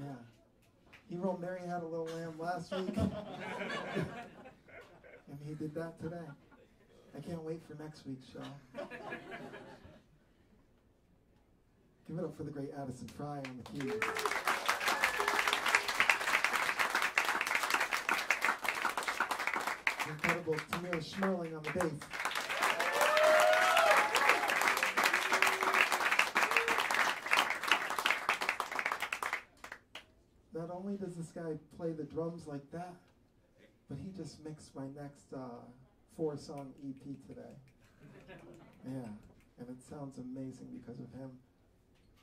Yeah. He wrote Mary Had a Little Lamb last week. and he did that today. I can't wait for next week's show. Give it up for the great Addison Frei on the keys. Incredible Tamir Shmerling on the bass. Not only does this guy play the drums like that, but he just mixed my next uh, four song EP today. Yeah, and it sounds amazing because of him.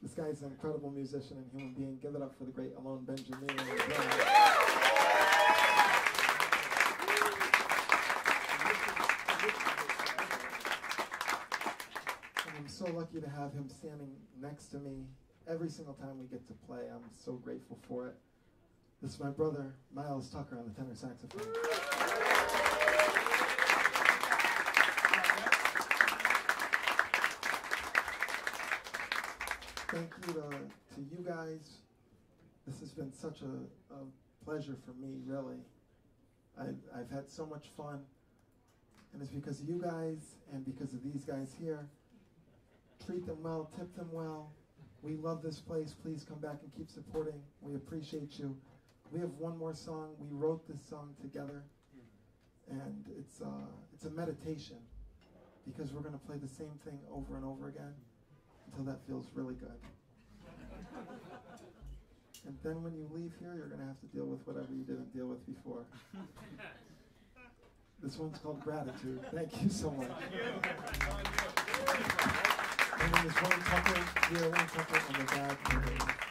This guy's an incredible musician and human being. Give it up for the great Alon Benjamin. on the drums. And I'm so lucky to have him standing next to me every single time we get to play. I'm so grateful for it. This is my brother, Miles Tucker, on the tenor saxophone. Thank you to, to you guys. This has been such a, a pleasure for me, really. I've, I've had so much fun. And it's because of you guys and because of these guys here. Treat them well, tip them well. We love this place. Please come back and keep supporting. We appreciate you. We have one more song. We wrote this song together, and it's uh, it's a meditation because we're going to play the same thing over and over again until that feels really good. and then when you leave here, you're going to have to deal with whatever you didn't deal with before. This one's called Gratitude. Thank you so much. My name is Wayne Tucker. We are Wayne Tucker. I'm the dad.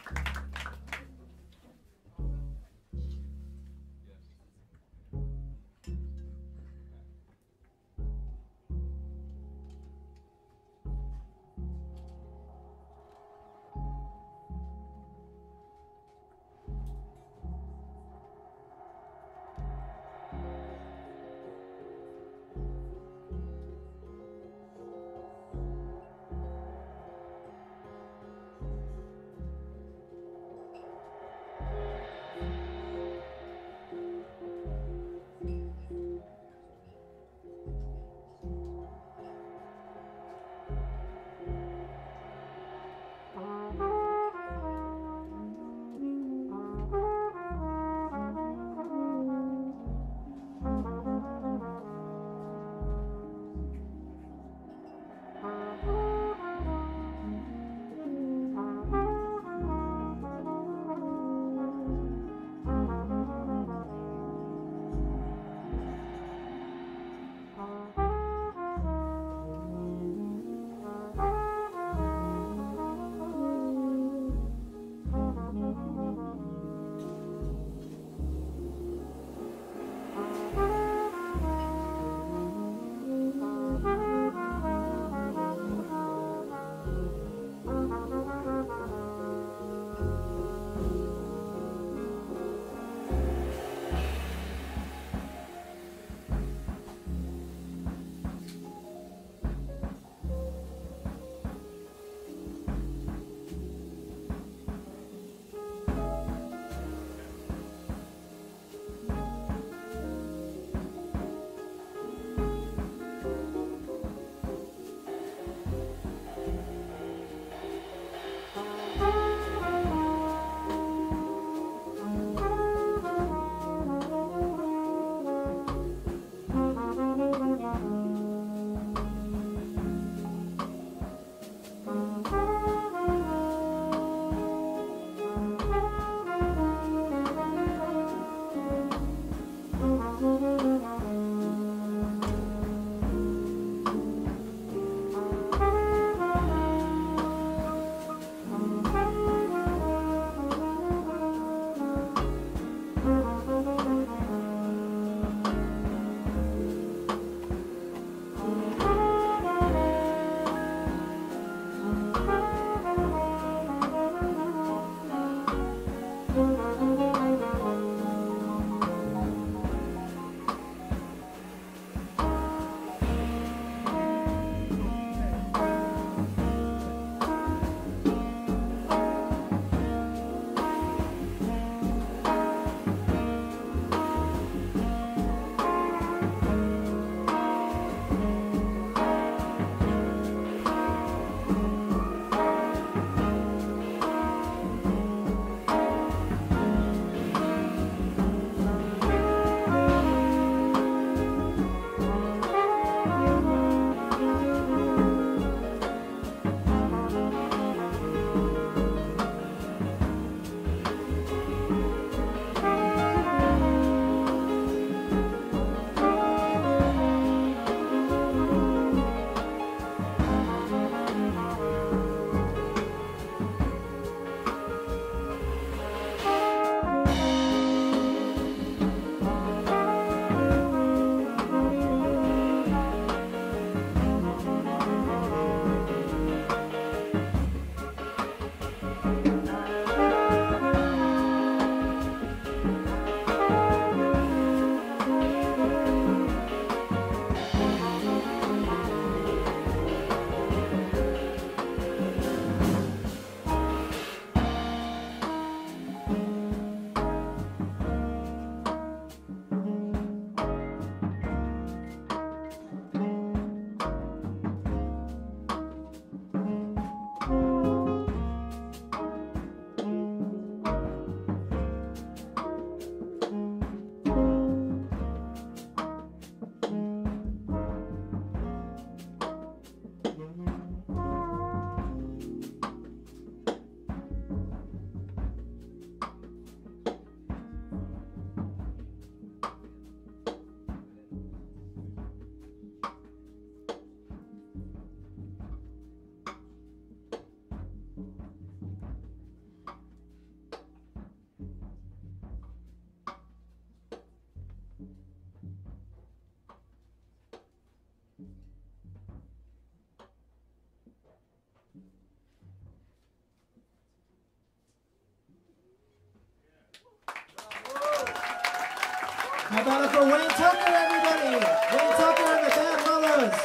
How about it for Wayne Tucker, everybody? Wayne Tucker and the Bad Mothers.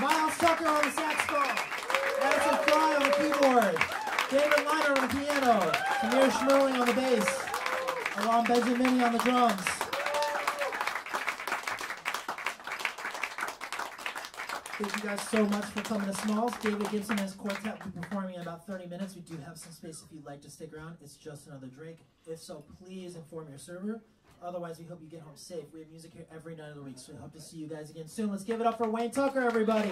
Miles Tucker on the saxophone. Addison Frei on the keyboard. David Linard on the piano. Tamir Shmerling on the bass. Alon Benjamini on the drums. Thank you guys so much for coming to Smalls. David Gibson and his quartet will be performing in about 30 minutes. We do have some space if you'd like to stick around. It's just another drink. If so, please inform your server. Otherwise, we hope you get home safe. We have music here every night of the week, so we hope to see you guys again soon. Let's give it up for Wayne Tucker, everybody.